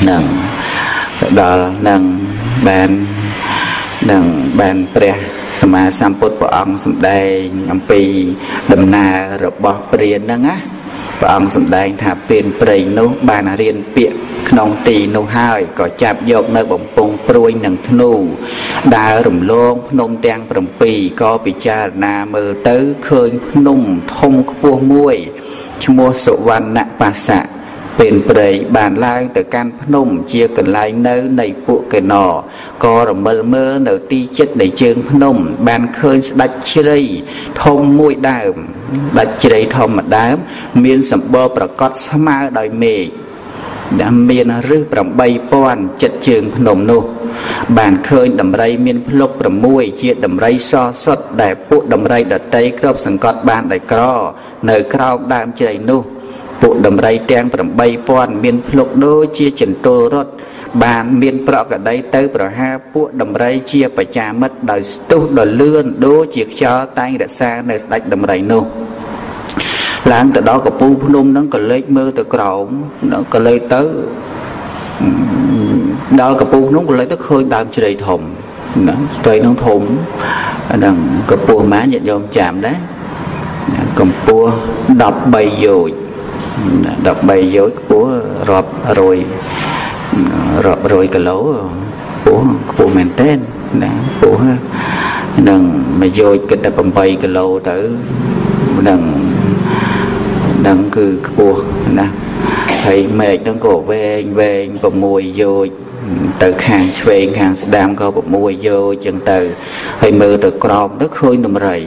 នឹងទៅដល់នឹងបាននឹងបានព្រះសម្មាសម្ពុទ្ធព្រះអង្គសម្ដែងអំពីដំណើររបស់ព្រានហ្នឹងណា ព្រះអង្គសម្ដែងថាពៀនព្រៃនោះបានរៀនពាក្យក្នុងទីនោះហើយក៏ចាប់យកនៅបំពង់ព្រួយនឹងធ្នូដើររំលងភ្នំទាំង7ក៏ពិចារណាមើលទៅឃើញភ្នំធំខ្ពស់មួយឈ្មោះសុវណ្ណបាសៈ ពេលព្រៃបានឡើងទៅកាន់ភ្នំជាកន្លែងនៅនៃពួកកេណក៏រមិលមើលនៅទីចិត្តនៃជើងភ្នំ បានឃើញស្ដេចជ្រៃធំមួយដើមដាច់ជ្រៃធំមួយដើម មានសម្បល់ប្រកបស្មើដោយមេឃដែលមានរឹស8000ចិត្តជើងភ្នំនោះ បានឃើញដំរីមានភ្លុក6ជាដំរីសសុទ្ធដែលពួកដំរីដតីគ្របសង្កត់បានដោយក្រ នៅក្រោមដើមជ្រៃនោះ ពួកដំរីទាំង8000មានភ្លុកដូចជាចន្ទុលរត់បានមានប្រកដីទៅប្រហាពួកដំរីជាបច្ចាមិត្តដោយស្ទុះដ៏លឿនដូចជាខ្យល់តែងរក្សានៅស្ដេចដំរីនោះឡើងទៅដល់កពូភ្នំហ្នឹងក៏លេចមើលទៅក្រោមក៏លេចទៅដល់កពូភ្នំក៏លេចទៅឃើញដើមជ្រៃធំណាស្រីនឹងធំហ្នឹងកពស់ម៉ាញាតិញោមចាំដែរកម្ពស់13យោជ 13យោជខ្ពស់រាប់រយរាប់រយគីឡូខ្ពស់ខ្ពស់មែនទែនណាខ្ពស់នឹងមួយយោជគិតតែ8គីឡូទៅនឹងនឹងគឺខ្ពស់ណាហើយមេឃនឹងក៏វែងវែង6យោជទៅខាងឆ្វេងខាងស្ដាំក៏6យោជចឹងទៅហើយមើលទៅក្រោមទៅឃើញដំរី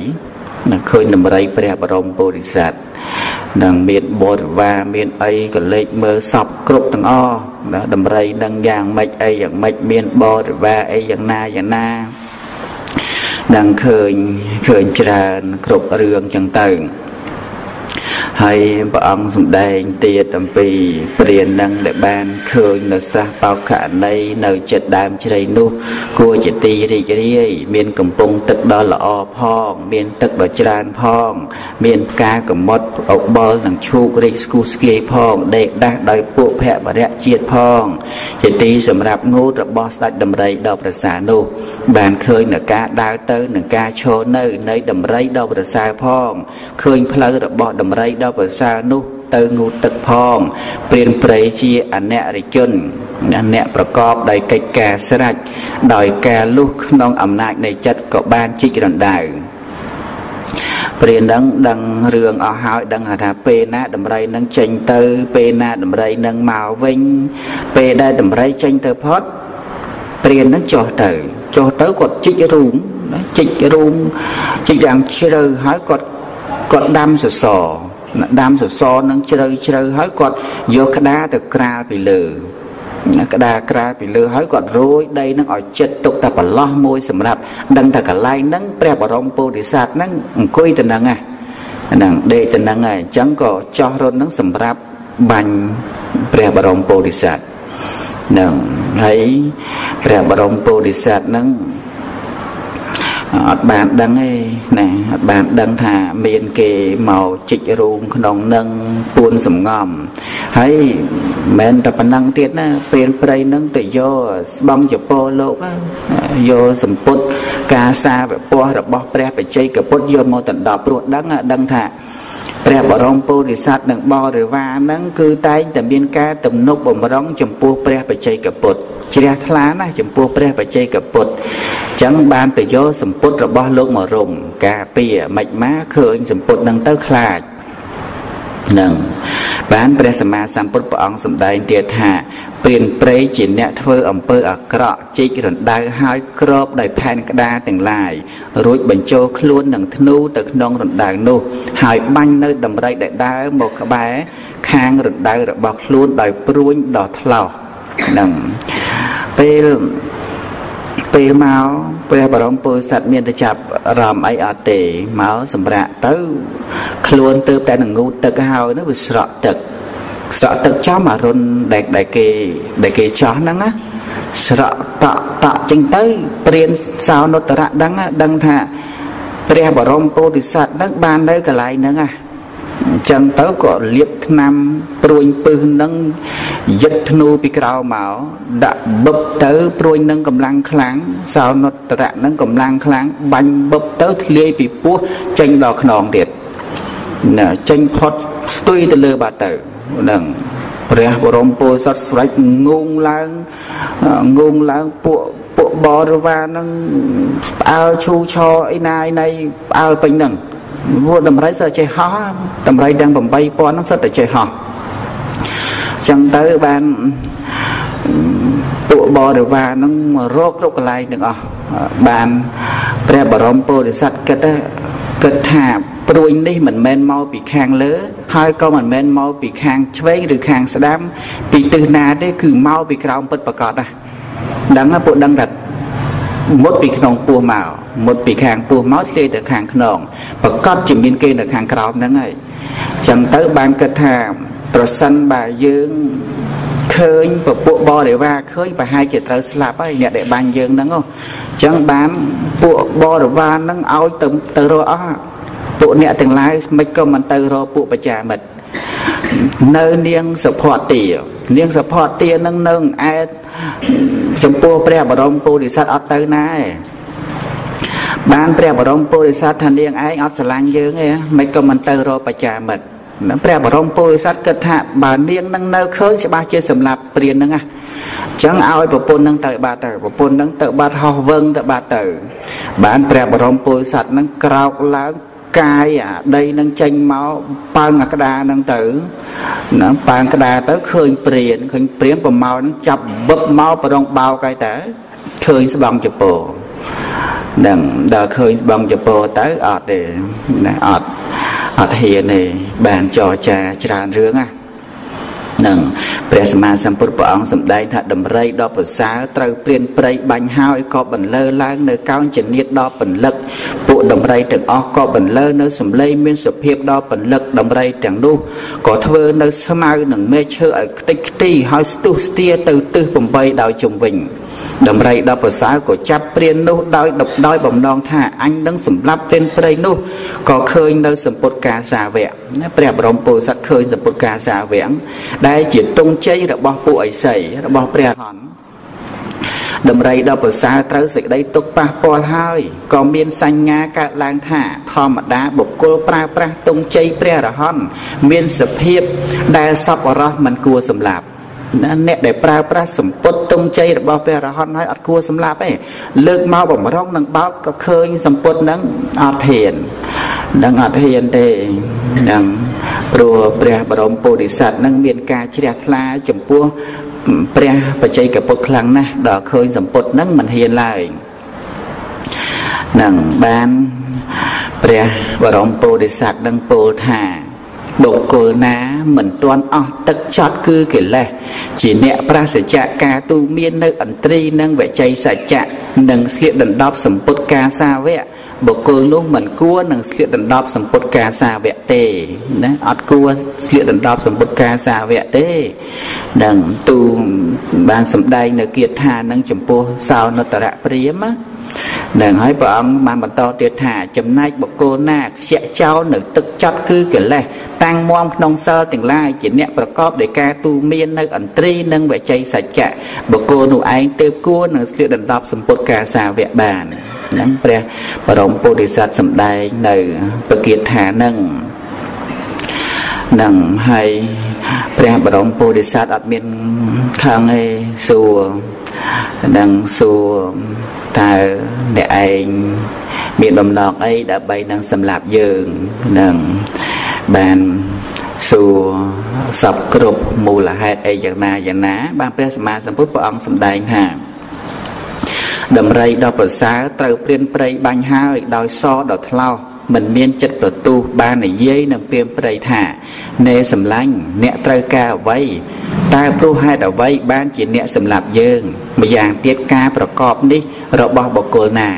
ឃើញដំរីព្រះបរមពុរិស័ទ នឹងមានបរិវារមានអីក៏លេចមើលសពគ្រប់ទាំងអស់ណាដំរីនឹងយ៉ាងម៉េចអីយ៉ាងម៉េចមានបរិវារអីយ៉ាងណាយ៉ាងណានឹងឃើញឃើញច្រើនគ្រប់រឿងចឹងទៅ ហើយព្រះអង្គសម្ដែងទៀតអំពីព្រាននឹងដែលបានឃើញនៅស្រះបោកណីនៅចិត្តដើមជ្រៃនោះ គួរជាទីរីករាយមានកំពង់ទឹកដ៏ល្អផង មានទឹកដ៏ច្រើនផង មានផ្កាកមុតអបលនិងឈូករីកស្គូស្គាយផងដេកដាស់ដោយពួកភវរៈជាតិផង ជាទីសម្រាប់ងូតរបស់ស្ដេចដំរីដ៏ប្រសើរនោះ បានឃើញនៅការដើរទៅនិងការឈរនៅនៃដំរីដ៏ប្រសើរផងឃើញផ្លូវរបស់ដំរីដ៏ប្រសើរនោះទៅងូតទឹកផងព្រានព្រៃជាអនរិជនអ្នកប្រកបដោយកិច្ចការស្រេចដោយការលុះក្នុងអំណាចនៃចិត្តក៏បានជីករណ្ដៅព្រាននឹងដឹងរឿងអស់ហើយដឹងថាពេលណាដំរីនឹងចេញទៅ ពេលណាដំរីនឹងមកវិញ ពេលដែលដំរីចេញទៅផុតព្រាននឹងចុះទៅចុះទៅគាត់ជីករូងជីករូងជីកយ៉ាងជ្រៅហើយគាត់គាត់ដាំសសរ ដាំសសរនឹងជ្រៅជ្រៅហើយគាត់យកក្តារទៅក្រាលពីលើក្តារក្រាលពីលើហើយគាត់រោយដីនឹងឲ្យចិត្តទុកតែប្រឡោះមួយសម្រាប់ដឹងថាកន្លែងហ្នឹងព្រះបរមពុទ្ធិសត្វហ្នឹងអង្គុយទៅហ្នឹងហ្នឹងដេកទៅហ្នឹងហើយអញ្ចឹងក៏ចោះរត់ហ្នឹងសម្រាប់បាញ់ព្រះបរមពុទ្ធិសត្វហ្នឹងហើយព្រះបរមពុទ្ធិសត្វហ្នឹង អត់បានដឹងទេណាអត់បានដឹងថាមានគេមកជីករូងក្នុងនឹងពួនសំងំហើយមិនតែប៉ុណ្ណឹងទៀតណាពេលព្រៃនឹងទៅយកស្បំចពោលោកយកសម្ពុតការសាវពស់របស់ព្រះបច្ចេកពុទ្ធយកមកដណ្ដប់ព្រោះដឹងដឹងថា ព្រះបរមពុរិស័ទនិងបរិវារហ្នឹងគឺតែងតែមានការទំនុកបំរុងចំពោះព្រះបច្ចេកពុទ្ធជ្រះថ្លាណាស់ចំពោះព្រះបច្ចេកពុទ្ធអញ្ចឹងបានទៅយកសម្ពុតរបស់លោកមករុំការពារមិនមកឃើញសម្ពុតនឹងទៅខ្លាចនឹងបានព្រះសម្មាសម្ពុទ្ធព្រះអង្គសម្ដែងទៀតថា ព្រានព្រៃជាអ្នកធ្វើអំពើអាក្រក់ជីករណ្ដៅហើយក្របដោយផែនក្តារទាំងឡាយរួចបញ្ចូលខ្លួននឹងធ្នូទៅក្នុងរណ្ដៅនោះហើយបាញ់នៅដំរីដែលដើរមកក្បែរខាងរណ្ដៅរបស់ខ្លួនដោយព្រួញដល់ថ្លោះនឹងពេលពេលមកព្រះបរមពុទ្ធសត្វមានទៅចាប់រំអីអត់ទេមកសម្រាប់ទៅ ខ្លួនទៅតែនឹងងូតទឹកហើយនោះវាស្រក់ទឹក ស្រក់ទឹកចំអរុនដែលដែលគេដែលគេចោះហ្នឹងណាស្រក់តក់តក់ចឹងទៅព្រានសោនុត្តរៈដឹងដឹងថាព្រះបរមពោធិសត្វហ្នឹងបាននៅកន្លែងហ្នឹងណាអញ្ចឹងទៅក៏លាបថ្នាំព្រួញពឹសនឹងយឹតធ្នូពីក្រៅមកដាក់បឹបទៅព្រួញនឹងកម្លាំងខ្លាំងសោនុត្តរៈនឹងកម្លាំងខ្លាំងបាញ់បឹបទៅធ្លាយពីពោះចេញដល់ខ្នងទៀតណាចេញផុតស្ទុយទៅលើបាត់ទៅ នឹងព្រះបរមពុទ្ធសត្វស្រេចងងឡើងងងឡើងពួកពួកបរិវារនឹងផ្អើលឈូឆអីណាឯណៃផ្អើលពេញហ្នឹងពួកតម្រៃសិតចេះហោះតម្រៃទាំង8000ហ្នឹងសិតតែចេះហោះចឹងទៅបានពួកបរិវារហ្នឹងរកគ្រប់កន្លែងទាំងអស់បានព្រះបរមពុទ្ធិសត្វគិត គិតថាព្រួយនេះមិនមែនមកពីខាងលើ ហើយក៏មិនមែនមកពីខាងឆ្វេងឬខាងស្ដាំ ពីទិសណាទេគឺមកពីក្រោមពិតប្រកបដែរដឹងណាពួកដឹងថាមុតពីក្នុងពោះមកមុតពីខាងពោះមកធ្លាយទៅខាងខ្នងប្រកាសជាមានគេនៅខាងក្រោមហ្នឹងហើយចឹងទៅបានគិតថាប្រសិនបើយើង ឃើញពពួកបរិវារឃើញប្រហែលជាត្រូវស្លាប់ហើយអ្នកដែលបាញ់យើងហ្នឹងអញ្ចឹងបានពួកបរិវារហ្នឹងឲ្យទៅទៅរកអស់ពួកអ្នកទាំងឡាយមិនក៏មិនទៅរកពួកបច្ចាមិត្តនៅនាងសុផតទានាងសុផតទានឹងនៅអែតចំពោះព្រះបរមពុរិស័ទអត់ទៅណាឯងបានព្រះបរមពុរិស័ទថានាងឯងអត់ស្រឡាញ់យើងទេមិនក៏មិនទៅរកបច្ចាមិត្ត ព្រះបរមពុរិស័ទគិតថាបើនាងនឹងនៅឃើញច្បាស់ជាសម្លាប់ព្រានហ្នឹងណាចឹងឲ្យប្រពន្ធនឹងទៅបាត់ទៅប្រពន្ធនឹងទៅបាត់ហោះវឹងទៅបាត់ទៅ បានព្រះបរមពុរិស័ទនឹងក្រោកឡើងកាយអាដីនឹងចេញមកប៉ើងអាក្តារនឹងទៅណាប៉ើងក្តារទៅឃើញព្រានឃើញព្រានប្រមោនឹងចាប់បឹបមកប្រងបោកឲ្យតើឃើញស្បង់ចពោនឹងដល់ឃើញស្បង់ចពោទៅអត់ទេណាអត់ អត់ហ៊ានទេបានចរចាច្រើនរឿងណានឹងព្រះសម្មាសម្ពុទ្ធព្រះអង្គសម្ដែងថាដំរីដ៏ប្រសើរត្រូវព្រានព្រៃបាញ់ហើយក៏បន្លឺឡើងនៅកោងចនិតដ៏ពលឹកពួកដំរីទាំងអស់ក៏បន្លឺនៅសំឡេងមានសភាពដ៏ពលឹកដំរីទាំងនោះក៏ធ្វើនៅស្មៅនឹងមេឈើឲ្យខ្ទេចខ្ទីហើយស្ទុះស្ទាទៅទិស8ដោយជុំវិញ ដំរីដ៏ប្រសើរក៏ចាប់ព្រាននោះដោយដោយបំណងថាអញនឹងសម្លាប់ព្រានព្រៃនោះក៏ឃើញនៅសម្ពុតកាសាវៈព្រះបរមពុទ្ធសត្វឃើញសម្ពុតកាសាវៈដែលជាទងជ័យរបស់ពួកឥសីរបស់ព្រះហន្តដំរីដ៏ប្រសើរត្រូវសេចក្តីទុកប៉ះពាល់ហើយក៏មានសញ្ញាកើតឡើងថាធម្មតាបុគ្គលប្រើប្រាស់ទងជ័យព្រះរហន្តមានសភាពដែលសពរោះមិនគួរសម្លាប់ អ្នកដែលប្រើប្រាស់សម្ពុតទងជ័យរបស់ព្រះរហន្តហើយអត់គួរសម្លាប់ទេលើកមកបំរុងនឹងបោកក៏ឃើញសម្ពុតនឹងអត់ហ៊ាននឹងអត់ហ៊ានទេនឹងព្រោះព្រះបរមពុរិស័ទនឹងមានការជ្រះថ្លាចំពោះព្រះបច្ចេកពុទ្ធខ្លាំងណាស់ដល់ឃើញសម្ពុតនឹងមិនហ៊ានឡើយនឹងបានព្រះបរមពុរិស័ទនឹងពោលថាបុគ្គលណាមិនទាន់អស់ទឹកចត់គឺកិលេស ជាអ្នកប្រសច្ចៈការទូមាននៅអន្ត្រីនិងវជ័យសច្ចៈនិងស្លៀកដណ្ដប់សម្ពុតការសាវៈបុគ្គលនោះមិនគួរនឹងស្លៀកដណ្ដប់សម្ពុតការសាវៈទេណាអត់គួរស្លៀកដណ្ដប់សម្ពុតការសាវៈទេនឹងទូបានសម្ដែងនៅគាថានឹងចំពោះសោនុត្តរៈព្រាម នឹងហើយព្រះអង្គបានបន្តទៀតថាចំណែកបុគ្គលណាខ្ជាក់ចោលនៅទឹកចត់គឺកិលេសតាំងមមក្នុងសិលទាំងឡាយជាអ្នកប្រកបដោយការទូមាននៅអន្ត្រីនិងវជ័យសច្ចៈបុគ្គលនោះឯងទើបគួរនឹងស្លៀកដណ្ដប់សម្ពុតការសាវៈបានហ្នឹងព្រះបរមពុទ្ធិសត្វសម្ដែងនៅពគាថានឹងនឹងហើយព្រះបរមពុទ្ធិសត្វអត់មានខាងឯសួរនឹងសួរ តើអ្នកឯងមានដំណងអីដើម្បីនឹងសម្លាប់យើងនឹងបានសួរសពគ្រប់មូលហេតុអីយ៉ាងណាយ៉ាងណា បានព្រះសម្មាសម្ពុទ្ធព្រះអង្គសម្ដែងថាដំរីដ៏ប្រសើរត្រូវព្រានព្រៃបាញ់ហើយដោយសដ៏ថ្លោះ មិនមានចិត្តប្រទូសបាននិយាយនឹងព្រាមព្រៃថាណែសម្លាញ់អ្នកត្រូវការអ្វីតើព្រោះហេតុអ្វីបានជាអ្នកសម្លាប់យើង ម្យ៉ាងទៀតការប្រកបនេះរបស់បុគ្គលណា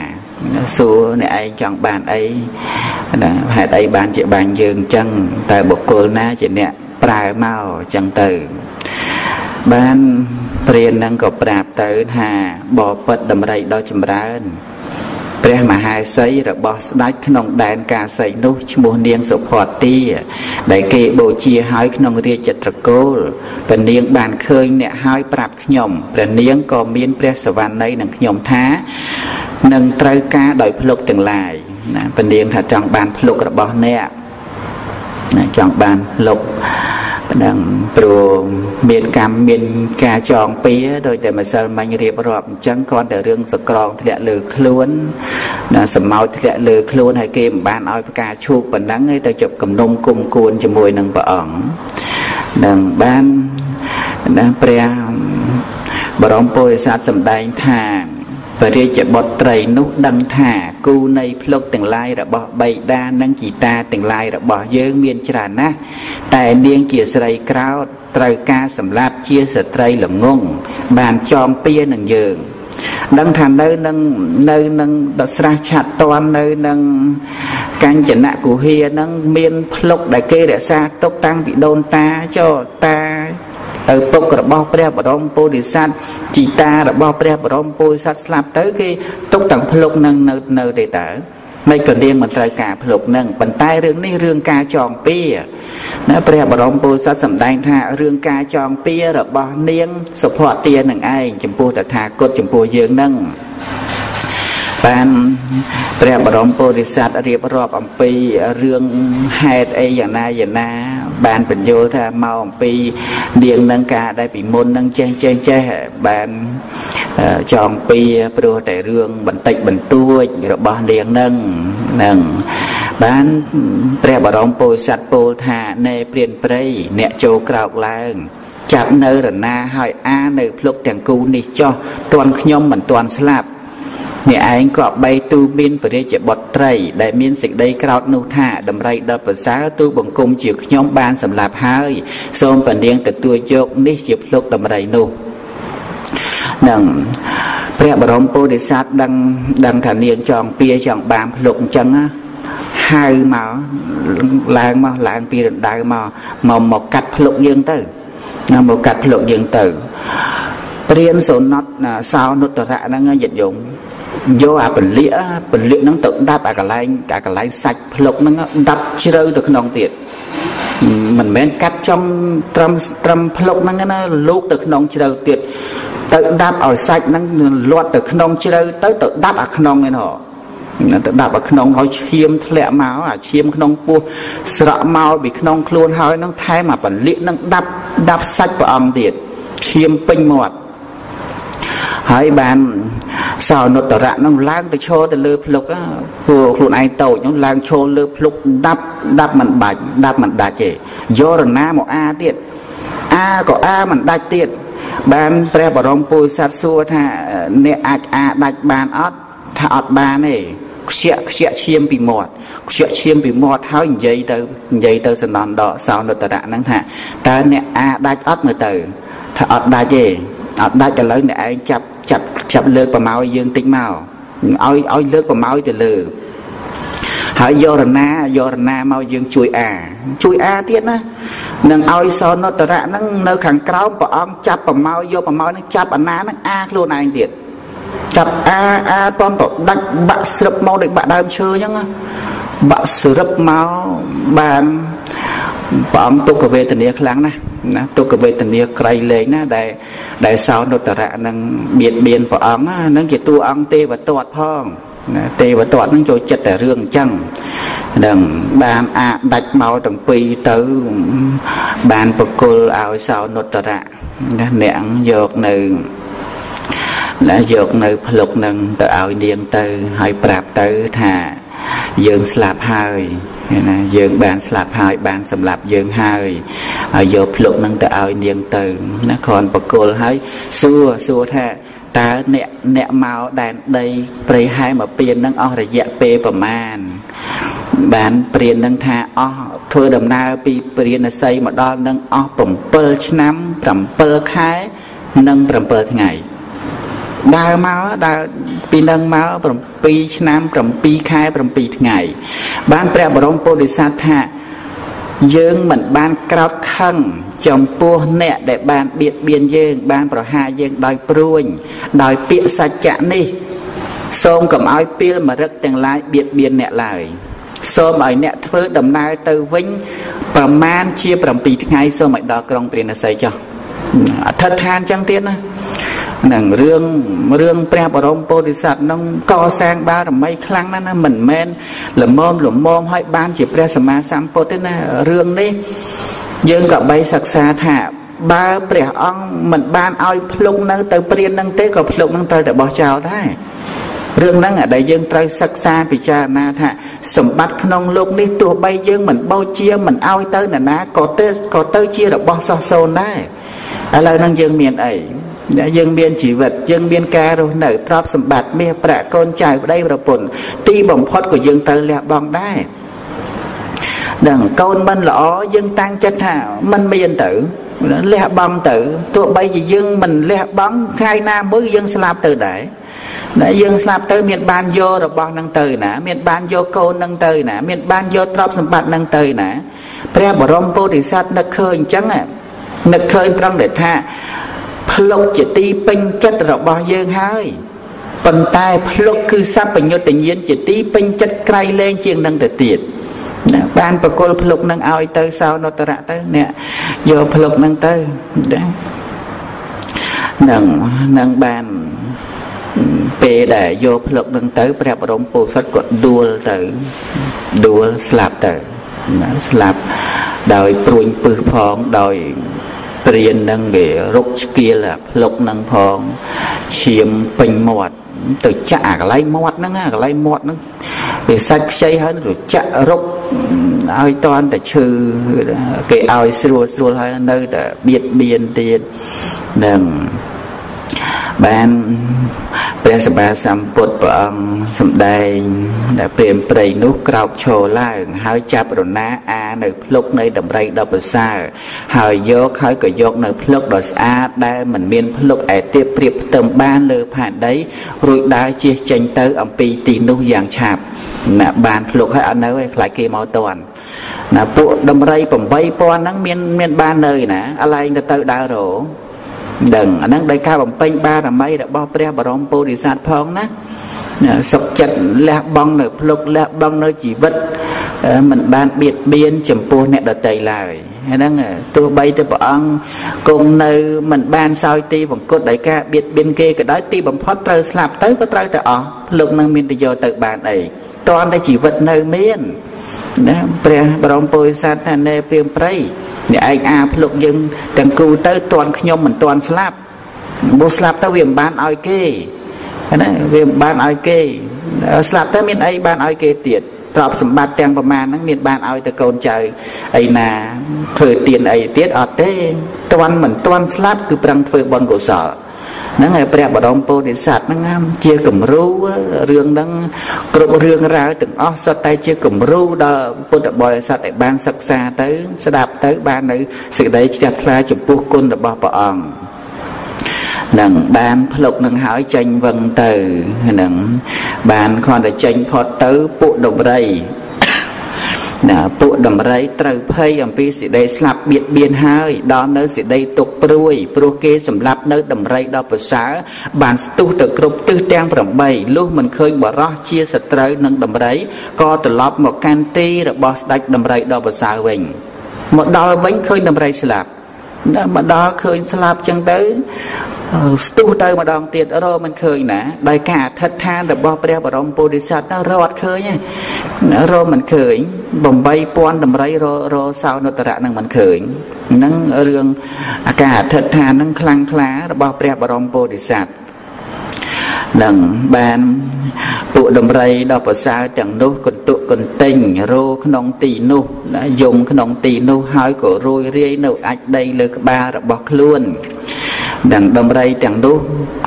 សួរអ្នកឯងចង់បានអីណាហេតុអីបានជាបាញ់យើងអញ្ចឹងតើបុគ្គលណាជាអ្នកប្រើមកអញ្ចឹងទៅបានព្រាននឹងក៏ប្រាប់ទៅថាបបិទ្ធដំរីដ៏ចម្រើន ព្រះមហេសីរបស់ស្ដេចក្នុងដែនកាសីនោះឈ្មោះនាងសុផតទីដែលគេបូជាហើយក្នុងរាជត្រកូលព្រះនាងបានឃើញអ្នកហើយប្រាប់ខ្ញុំព្រះនាងក៏មានព្រះសវណ្ណីនឹងខ្ញុំថានឹងត្រូវការដោយភ្លុកទាំងឡាយណាព្រះនាងថាចង់បានភ្លុករបស់អ្នកណាចង់បានភ្លុកហ្នឹង ព្រោះមានកម្មមានការចងពៀដោយតែម្សិលមិញរៀបរាប់អញ្ចឹងគ្រាន់តែរឿងសក្រងធ្លាក់លើខ្លួនណាសម្ោតធ្លាក់លើខ្លួនហើយគេមិនបានឲ្យផ្កាឈូកប៉ុណ្ណឹងឯងទៅជប់គំនុំគុំគួនជាមួយនឹងព្រះអង្គនឹងបានណាព្រះបរមពុរិស័ទសម្ដែងថាពរាជបុត្រីនោះដឹងថា គូនៃភ្លុកទាំងឡាយរបស់បៃតានិងជីតាទាំងឡាយរបស់យើងមានច្រើនណាស់តែនាងជាស្រីក្រោតត្រូវការសម្លាប់ជាស្ត្រីល្ងងបានចងពៀនឹងយើងដឹងថានៅនឹងនៅនឹងដស្រះឆាត់តន់នៅនឹងកញ្ចនៈគុហានឹងមានភ្លុកដែលគេរក្សាទុកតាំងពីដូនតាចោតា ឪពុករបស់ព្រះបរមពុរិស័ទជីតារបស់ព្រះបរមពុរិស័ទស្លាប់ទៅគេទុកទាំងភ្លុកនឹងនៅនៅទេតើមិនក៏នាងមិនត្រូវការភ្លុកនឹងប៉ុន្តែរឿងនេះរឿងការចងពៀណាព្រះបរមពុរិស័ទសម្ដែងថារឿងការចងពៀរបស់នាងសុភ័ទានឹងឯងចំពោះតថាគតចំពោះយើងនឹង បានព្រះបរមពុរិស័ទរៀបរាប់អំពីរឿងហេតុអីយ៉ាងណាយ៉ាងណា បានបញ្យល់ថាមកអំពីនាងនឹងការដែលពីមុននឹងចេះចេះចេះបានចងពីព្រោះតែរឿងបន្តិចបន្តួចរបស់នាងនឹងនឹងបានព្រះបរមពុរិស័ទពោលថាណែព្រានព្រៃអ្នកចូលក្រោកឡើងចាប់នៅរណាហើយអានៅភ្លុកទាំងគូនេះចោះតន់ខ្ញុំមិនតន់ស្លាប់ អ្នកឯងក៏បីទូមានពរិជ្ជបុត្រី ដែលមានសេចក្តីក្រោតនោះថាដំរីដុតប្រសើរទូបង្គំជាខ្ញុំបានសម្លាប់ហើយ សូមពនាងទទួលយកនេះជាភ្លុកដំរីនោះនឹងព្រះបរមពុរិស័ទដឹងដឹងថានាងចង់ពៀចង់បានភ្លុកអញ្ចឹងហៅមកឡើងមកឡើងពីរណ្ដៅមកមកមកកាត់ភ្លុកយើងទៅណាមកកាត់ភ្លុកយើងទៅព្រានសោណត់សោនុត្តរៈហ្នឹងយិតយង យកអាពលាកពលាកហ្នឹងទៅដាប់អាកន្លែងអាកន្លែងសាច់ភ្លុកហ្នឹងដាប់ជ្រៅទៅក្នុងទៀតមិនមែនកាត់ចំត្រឹមត្រឹមភ្លុកហ្នឹងណាលោកទៅក្នុងជ្រៅទៀតទៅដាប់ឲ្យសាច់ហ្នឹងលាត់ទៅក្នុងជ្រៅទៅទៅដាប់អាក្នុងឯណោះទៅដាប់អាក្នុងឲ្យឈាមធ្លាក់មកអាឈាមក្នុងពោះស្រក់មកពីក្នុងខ្លួនហើយហ្នឹងថែមអាពលាកហ្នឹងដាប់ដាប់សាច់ព្រះអង្គទៀតឈាមពេញមាត់ហើយបាន សោនុត្តរៈនឹងឡើងទៅឈរទៅលើភ្លុកពួកខ្លួនឯងតូចនោះឡើងឈរលើភ្លុកដាប់ដាប់មិនបាច់ដាប់មិនដាច់ទេយករណាមកអាទៀតអាក៏អាមិនដាច់ទៀតបានព្រះបរមពុរិស័ទសួរថាអ្នកអាចអាដាច់បានអត់ថាអត់បានទេខ្ជាក់ខ្ជាក់ឈាមពីមាត់ខ្ជាក់ឈាមពីមាត់ហើយនិយាយទៅនិយាយទៅសណ្ដន់ដកសោនុត្តរៈហ្នឹងថាតើអ្នកអាដាច់អត់មើលទៅថាអត់ដាច់ទេ អត់ដាច់ឥឡូវអ្នកឯងចាប់ចាប់ចាប់លើកប្រម៉ោយយើងតិចមកឲ្យឲ្យលើកប្រម៉ោយទៅលើហើយយករណាយករណាមកយើងជួយអា ជួយអាទៀតណានឹងឲ្យសនតរៈហ្នឹងនៅខាងក្រោមព្រះអង្គចាប់ប្រម៉ោយយកប្រម៉ោយហ្នឹងចាប់អាណាហ្នឹងអាខ្លួនឯងទៀតចាប់អាអាតន់ក៏ដាច់បាក់ស្រឹបមកដូចបាក់ដើមឈើអញ្ចឹងបាក់ស្រឹបមកបាន ព្រះអង្គទុក្ខវេទនាខ្លាំងណាស់ណាទុក្ខវេទនាក្រៃលែងណាដែលដែលសោនុត្តរៈនឹងបៀតបៀនព្រះអង្គហ្នឹងជាតួអង្គទេវទត្តផងណាទេវទត្តនឹងចូលចិត្តតែរឿងអញ្ចឹងនឹងបានអាដាច់មកទាំងពីរទៅបានបកុលឲ្យសោនុត្តរៈណាអ្នកយកនៅណាយកនៅភ្លុកនឹងទៅឲ្យនាងទៅហើយប្រាប់ទៅថាយើងស្លាប់ហើយ ណាយើងបានស្លាប់ហើយបានសម្លាប់យើងហើយហើយយកភ្លុកនឹងទៅឲ្យនាងទៅណាគ្រាន់បកគលហើយសួរសួរថាតើអ្នកអ្នកមកដែនដីព្រៃហែមកពៀននឹងអស់រយៈពេលប្រមាណបានព្រាននឹងថាអស់ធ្វើដំណើរពីព្រានស័យមកដល់នឹងអស់7ឆ្នាំ7ខែនិង7ថ្ងៃ ដើរមកដើរពីនឹងមក7ឆ្នាំ7ខែ7ថ្ងៃ បានព្រះបរមពុទ្ធិសត្វថាយើងមិនបានក្រោតខឹងចំពោះអ្នកដែលបានបៀតបៀនយើង បានប្រហារយើងដោយព្រួញ ដោយពាក្យសច្ចៈនេះ សូមកុំឲ្យពីលមរឹកទាំងឡាយបៀតបៀនអ្នកឡើយសូមឲ្យអ្នកធ្វើដំណើរទៅវិញប្រមាណជា7ថ្ងៃសូមឲ្យដល់ក្រុងព្រាណសីចុះអធិដ្ឋានចឹងទៀតណា នឹងរឿងរឿងព្រះបរមពោធិសត្វនឹងកសាងបារមីខ្លាំងណាស់ណាមិនមែនល្មមល្មមឲ្យបានជាព្រះសម្មាសម្ពុទ្ធទេណារឿងនេះយើងក៏បីសិក្សាថាបើព្រះអង្គមិនបានឲ្យភ្លុកនៅទៅព្រាននឹងទេក៏ភ្លុកនឹងត្រូវតែបោះចោលដែររឿងហ្នឹងដែលយើងត្រូវសិក្សាពិចារណាថាសម្បត្តិក្នុងលោកនេះទោះបីយើងមិនបោជាមិនឲ្យទៅនរណាក៏ទៅក៏ទៅជារបស់សោះសូនដែរឥឡូវហ្នឹងយើងមានអី យើងមានជីវិតយើងមានការរស់នៅទ្រព្យសម្បត្តិមាសប្រាក់កូនចៅប្តីប្រពន្ធទីបំផុតក៏យើងត្រូវលះបង់ដែរដឹងកូនមិនល្អយើងតាំងចិត្តថាมันមានទៅលះបង់ទៅទោះបីជាយើងមិនលះបង់ថ្ងៃណាមួយយើងស្លាប់ទៅដែរដែលយើងស្លាប់ទៅមានបានយករបស់នឹងទៅណាមានបានយកកូននឹងទៅណាមានបានយកទ្រព្យសម្បត្តិនឹងទៅណាព្រះបរមពុទ្ធិសត្វនឹកឃើញអញ្ចឹងនឹកឃើញត្រង់ដែលថា ភ្លុកជាទីពេញចិត្តរបស់យើងហើយប៉ុន្តែភ្លុកគឺសัพពញុត្តញ្ញាណជាទីពេញចិត្តក្រៃលែងជាងនឹងទៅទៀតណាបានបកុលភ្លុកនឹងឲ្យទៅសោនតរៈទៅអ្នកយកភ្លុកនឹងទៅណានឹងនឹងបានពេលដែលយកភ្លុកនឹងទៅព្រះបរមពោធិសត្វក៏ដួលទៅដួលស្លាប់ទៅណាស្លាប់ដោយព្រួញពឹសផងដោយ ព្រាននឹងគេរុកស្គៀលភ្លុកនឹងផងឈាមពេញមាត់ទៅចាក់អាកន្លែងមាត់ហ្នឹងអាកន្លែងមាត់ហ្នឹងវាសាច់ខ្ចីហើយទៅចាក់រុកឲ្យតន់តែឈឺគេឲ្យស្រួលស្រួលហើយនៅតែបៀតបៀនទៀតនឹងបាន ព្រះសម្មាសម្ពុទ្ធព្រះអង្គសម្ដែងដែលព្រាមព្រៃនោះក្រោកឈរឡើង ហើយចាប់រណាអានៅភ្លុកនៃដំរីដ៏ប្រសើរហើយយកហើយក៏យកនៅភ្លុកដ៏ស្អាតដែលមិនមានភ្លុកឯទៀតព្រៀបផ្ទឹមបានលើផែនដីរួចដើរជិះចេញទៅ អំពីទីនោះយ៉ាងឆាប់ណាបានភ្លុកហើយអត់នៅឯខ្លាចគេមកតន់ណាពួកដំរី8000ហ្នឹងមានមានបាននៅណាអលែងទៅទៅដើររោ ដឹងអាហ្នឹងដោយការបំពេញបារមីរបស់ព្រះបរមពុទ្ធិសត្វផងណាសុខចិត្តលះបង់នៅភ្លុកលះបង់នៅជីវិតមិនបានបៀតបៀនចំពោះអ្នកដតីឡើយហ្នឹងទោះបីទៅព្រះអង្គគង់នៅមិនបានសោយទីវង្គតដោយការបៀតបៀនគេក៏ដោយទីបំផុតត្រូវស្លាប់ទៅក៏ត្រូវតែអស់ភ្លុកនឹងមានទៅយកទៅបានអីតន់តែជីវិតនៅមាន ណាព្រះបរមពុរិស័ទថាណែព្រាមព្រៃអ្នកឯងអាភ្លុកយើងទាំងគូទៅតន់ខ្ញុំមិនតន់ស្លាប់បើស្លាប់ទៅវាមិនបានឲ្យគេណាវាមិនបានឲ្យគេស្លាប់ទៅមានអីបានឲ្យគេទៀតទ្រព្យសម្បត្តិទាំងប្រមាណហ្នឹងមានបានឲ្យទៅកូនចៅអីណាធ្វើទៀនអីទៀតអត់ទេតន់មិនតន់ស្លាប់គឺប្រឹងធ្វើបុណ្យកុសល ហ្នឹងហើយព្រះបរមពោធិសត្វហ្នឹងជាគំរូរឿងហ្នឹងគ្រប់រឿងរ៉ាវទាំងអស់សុទ្ធតែជាគំរូដល់ពុទ្ធបរិស័ទឲ្យបានសិក្សាទៅ ស្ដាប់ទៅបាននៅសេចក្តីជ្រះថ្លាចំពោះគុណរបស់ព្រះអង្គនឹងបានផ្លុកនឹងហើយចេញវឹងទៅនឹងបានគ្រាន់តែចេញផុតទៅពួកដំរី ណាពួកដំរីត្រូវភ័យអំពីសេចក្តីស្លាប់បៀតបៀនហើយដល់នៅសេចក្តីទុកព្រួយព្រោះគេសម្លាប់នៅដំរីដ៏ប្រសើរបានស្ទុះទៅគ្រប់ទិសទាំង8លុះមិនឃើញបរោះជាសត្រូវនឹងដំរីក៏ត្រឡប់មកកាន់ទីរបស់ស្ដេចដំរីដ៏ប្រសើរវិញមកដល់វិញឃើញដំរីស្លាប់ដល់មកដល់ឃើញស្លាប់ចឹងទៅស្ទុះទៅម្ដងទៀតរកមិនឃើញណាដោយការអធិដ្ឋានរបស់ព្រះបរមពុទ្ធិសត្វនោះរកអត់ឃើញទេ រកមិនឃើញ8000តម្រៃររសោនុត្តរៈនឹងមិនឃើញហ្នឹងរឿងអាការអធិដ្ឋានហ្នឹងខ្លាំងក្លារបស់ព្រះបរមពុទ្ធិសត្វ នឹងបានពួកដំរីដ៏ប្រសើរទាំងនោះកន្ទុកកន្ទិញរោក្នុងទីនោះណាយំក្នុងទីនោះហើយក៏រួយរាយនៅអាចដីលើក្បាលរបស់ខ្លួនទាំងដំរីទាំងនោះ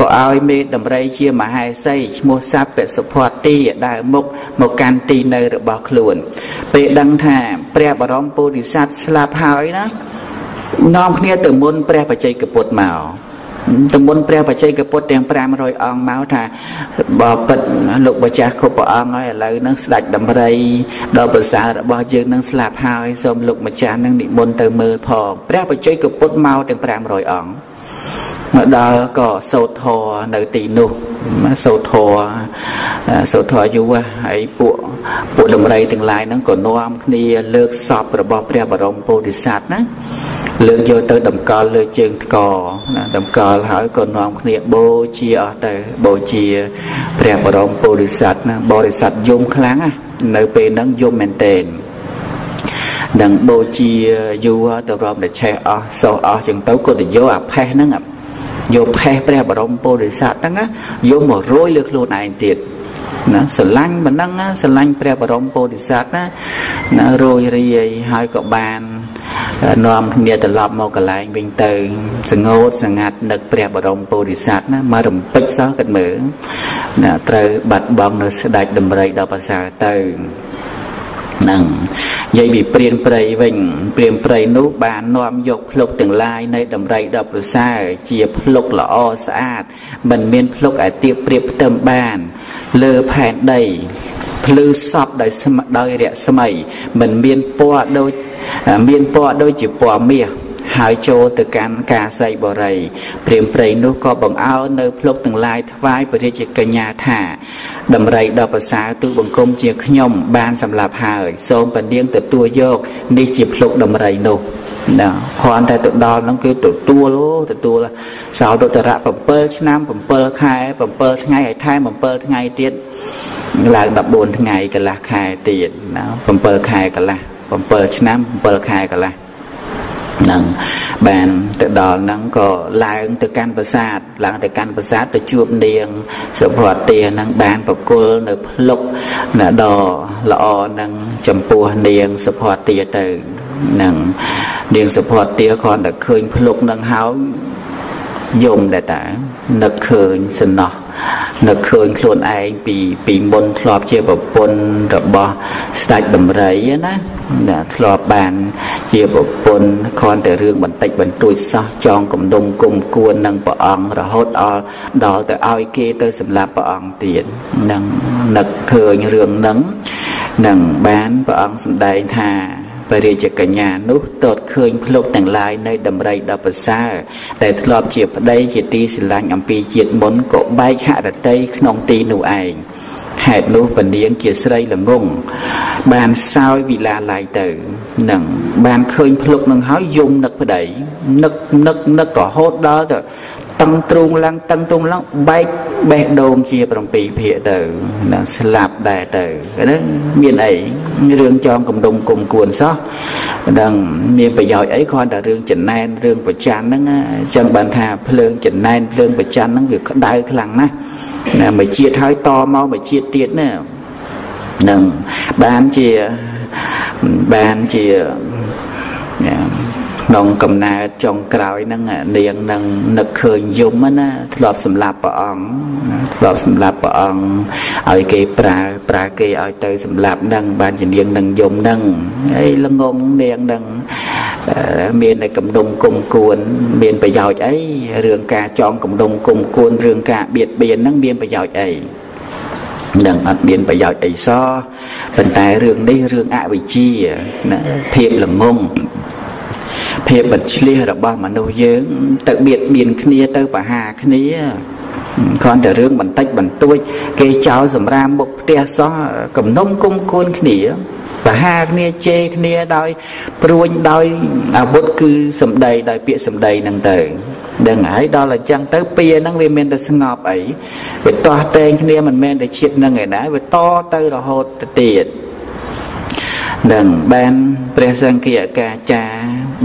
ក៏ឲ្យមេដំរីជាមហេសីឈ្មោះសัพពសុផតទីដើរមុខមកកាន់ទីនៅរបស់ខ្លួន ពេលដឹងថាព្រះបរមពុទ្ធិសត្វស្លាប់ហើយណានាំគ្នាទៅមុនព្រះបច្ចេកពុទ្ធមក ទៅមុនព្រះបច្ចេកពុទ្ធទាំង500អង្គមកថាបើពិតលោកម្ចាស់គ្រប់ព្រះអង្គហើយឥឡូវហ្នឹងស្ដេចដំរីដល់ប្រសើររបស់យើងនឹងស្លាប់ហើយសូមលោកម្ចាស់នឹងនិមន្តទៅមើលផងព្រះបច្ចេកពុទ្ធមកទាំង500អង្គមកដល់ក៏សោតធរនៅទីនោះសោតធរសោតធរយូរហើយពួកពួកដំរីទាំងឡាយហ្នឹងក៏នាំគ្នាលើកសពរបស់ព្រះបរមពុទ្ធិសត្វណា លើកយកទៅតម្កល់លើជើងថ្កណាតម្កល់ហើយក៏នាំគ្នាបូជាអស់ទៅបូជាព្រះបរមពុទ្ធិសត្វណាបរិស័ទយំខ្លាំងណានៅពេលហ្នឹងយំមែនតេននឹងបូជាយូរទៅរាប់តែឆេះអស់សោះអស់ចឹងទៅក៏ទៅយកអាផេះហ្នឹងយកផេះព្រះបរមពុទ្ធិសត្វហ្នឹងយកមករយលើខ្លួនឯងទៀតណាស្រឡាញ់ប៉ុណ្ណឹងស្រឡាញ់ព្រះបរមពុទ្ធិសត្វណាណារយរាយហើយក៏បាន នាំគ្នាត្រឡប់មកកន្លែងវិញទៅ សងោតសងាត់នឹកព្រះបរមពុទ្ធិសត្វណាមករំពេចសោះគិតមើលណាត្រូវបាត់បង់នៅស្ដេចដំរីដល់ប្រសើរទៅនឹងនិយាយពីព្រានព្រៃវិញព្រានព្រៃនោះបាននាំយកភ្លុកទាំងឡាយនៃដំរីដល់ប្រសើរជាភ្លុកល្អស្អាតមិនមានភ្លុកឲ្យទៀបព្រៀបផ្ទឹមបាន លើផែនដីភ្លឺសពដោយស្មដោយរស្មីមិនមានពណ៌ដូចមានពណ៌ដូចជាពណ៌មាសហើយចូលទៅកាន់កាសីបរិយព្រាមព្រៃនោះក៏បង្អោននៅភ្លុកទាំងឡាយថ្វាយព្រះរាជកញ្ញាថាដំរីដ៏ប្រសើរទូបង្គំជាខ្ញុំបានសម្លាប់ហើយសូមពនាងទទួលយកនេះជាភ្លុកដំរីនោះ ណាគ្រាន់តែទៅដល់ហ្នឹងគឺទទួលទទួលសោតតរៈ7ឆ្នាំ7ខែ7ថ្ងៃហើយថែម7ថ្ងៃទៀតឡើង14ថ្ងៃកន្លះខែទៀតណា7ខែកន្លះ7ឆ្នាំ7ខែកន្លះនឹងបានទៅដល់ហ្នឹងក៏ឡើងទៅកាន់ប្រាសាទឡើងទៅកាន់ប្រាសាទទៅជួបនាងសុភវតាហ្នឹងបានប្រគល់នៅភ្លុកណាដ៏ល្អហ្នឹងចំពោះនាងសុភវតាទៅ នឹងនាងសុភវតាគ្រាន់តែឃើញភ្លុកហ្នឹងហើយយំដែរតានឹកឃើញសំណោះនឹកឃើញខ្លួនឯងពីពីមុនធ្លាប់ជាប្រពន្ធរបស់ស្ដេចដំរីណាណាធ្លាប់បានជាប្រពន្ធគ្រាន់តែរឿងបន្តិចបន្តួចសោះចងគំនុំគុំគួននឹងព្រះអង្គរហូតដល់ដល់ទៅឲ្យគេទៅសម្លាប់ព្រះអង្គទៀតនឹងនឹកឃើញរឿងនឹងនឹងបានព្រះអង្គសម្ដែងថា ព្រះរាជកញ្ញានោះតតឃើញភ្លុកទាំងឡាយនៃដំរីដ៏ប្រសើរតែធ្លាប់ជាប្តីជាទីស្រឡាញ់អំពីជាតិមុនក៏បែកហរតីក្នុងទីនោះឯងហេតុនោះពនាងជាស្រីល្ងងបានសោយវិឡាឡៃទៅនឹងបានឃើញភ្លុកនឹងហើយយំនឹកប្តីនឹកនឹកនឹករហូតដល់ទៅ តឹងទ្រូងឡើងតឹងទ្រូងឡើងបែកបេះដូងជា7ភាគទៅនឹងស្លាប់ដែរទៅហ្នឹងមានអីរឿងចងកំដុំគុំគួនសោះដឹងមានប្រយោជន៍អីគ្រាន់តែរឿងចំណែនរឿងប្រច័នហ្នឹងអញ្ចឹងបានថាភ្លើងចំណែនភ្លើងប្រច័នហ្នឹងវាក្តៅខ្លាំងណាស់ណាមួយជាតិហើយតមកមួយជាតិទៀតណានឹងបានជាបានជា ក្នុងកំណើតចុងក្រោយហ្នឹងនាងនឹងនឹកឃើញយមណាធ្លាប់សម្លាប់ព្រះអង្គធ្លាប់សម្លាប់ព្រះអង្គឲ្យគេប្រើប្រើគេឲ្យទៅសម្លាប់ហ្នឹងបានជានាងនឹងយមហ្នឹងហើយល្ងងនាងនឹងមានតែកំដុំគុំគួន មានប្រយោជន៍អីរឿងការចងកំដុំគុំគួនរឿងការបៀតបៀនហ្នឹងមានប្រយោជន៍អីនឹងអត់មានប្រយោជន៍អីសោះប៉ុន្តែរឿងនេះរឿងអវិជ្ជាណាភាពល្ងង ភាពបិទឆ្លៀសរបស់មនុស្សយើង ទៅបៀតបៀនគ្នាទៅបហាគ្នាគ្រាន់តែរឿងបន្តិចបន្តួច គេចោលសម្រាមមុខផ្ទះសោះកំណុំគុំគួនគ្នាបហាគ្នាជេរគ្នាដោយព្រួញដោយអាវុធគឺសម្ដីដោយពាក្យសម្ដីហ្នឹងទៅដឹងហើយដល់អញ្ចឹងទៅពៀហ្នឹងវាមានតែស្ងប់អីវាទាស់តែងគ្នាមិនមែនតែជាតិហ្នឹងឯណាវាតទៅរហូតទៅទៀតនឹងបានព្រះសង្ឃាកាចា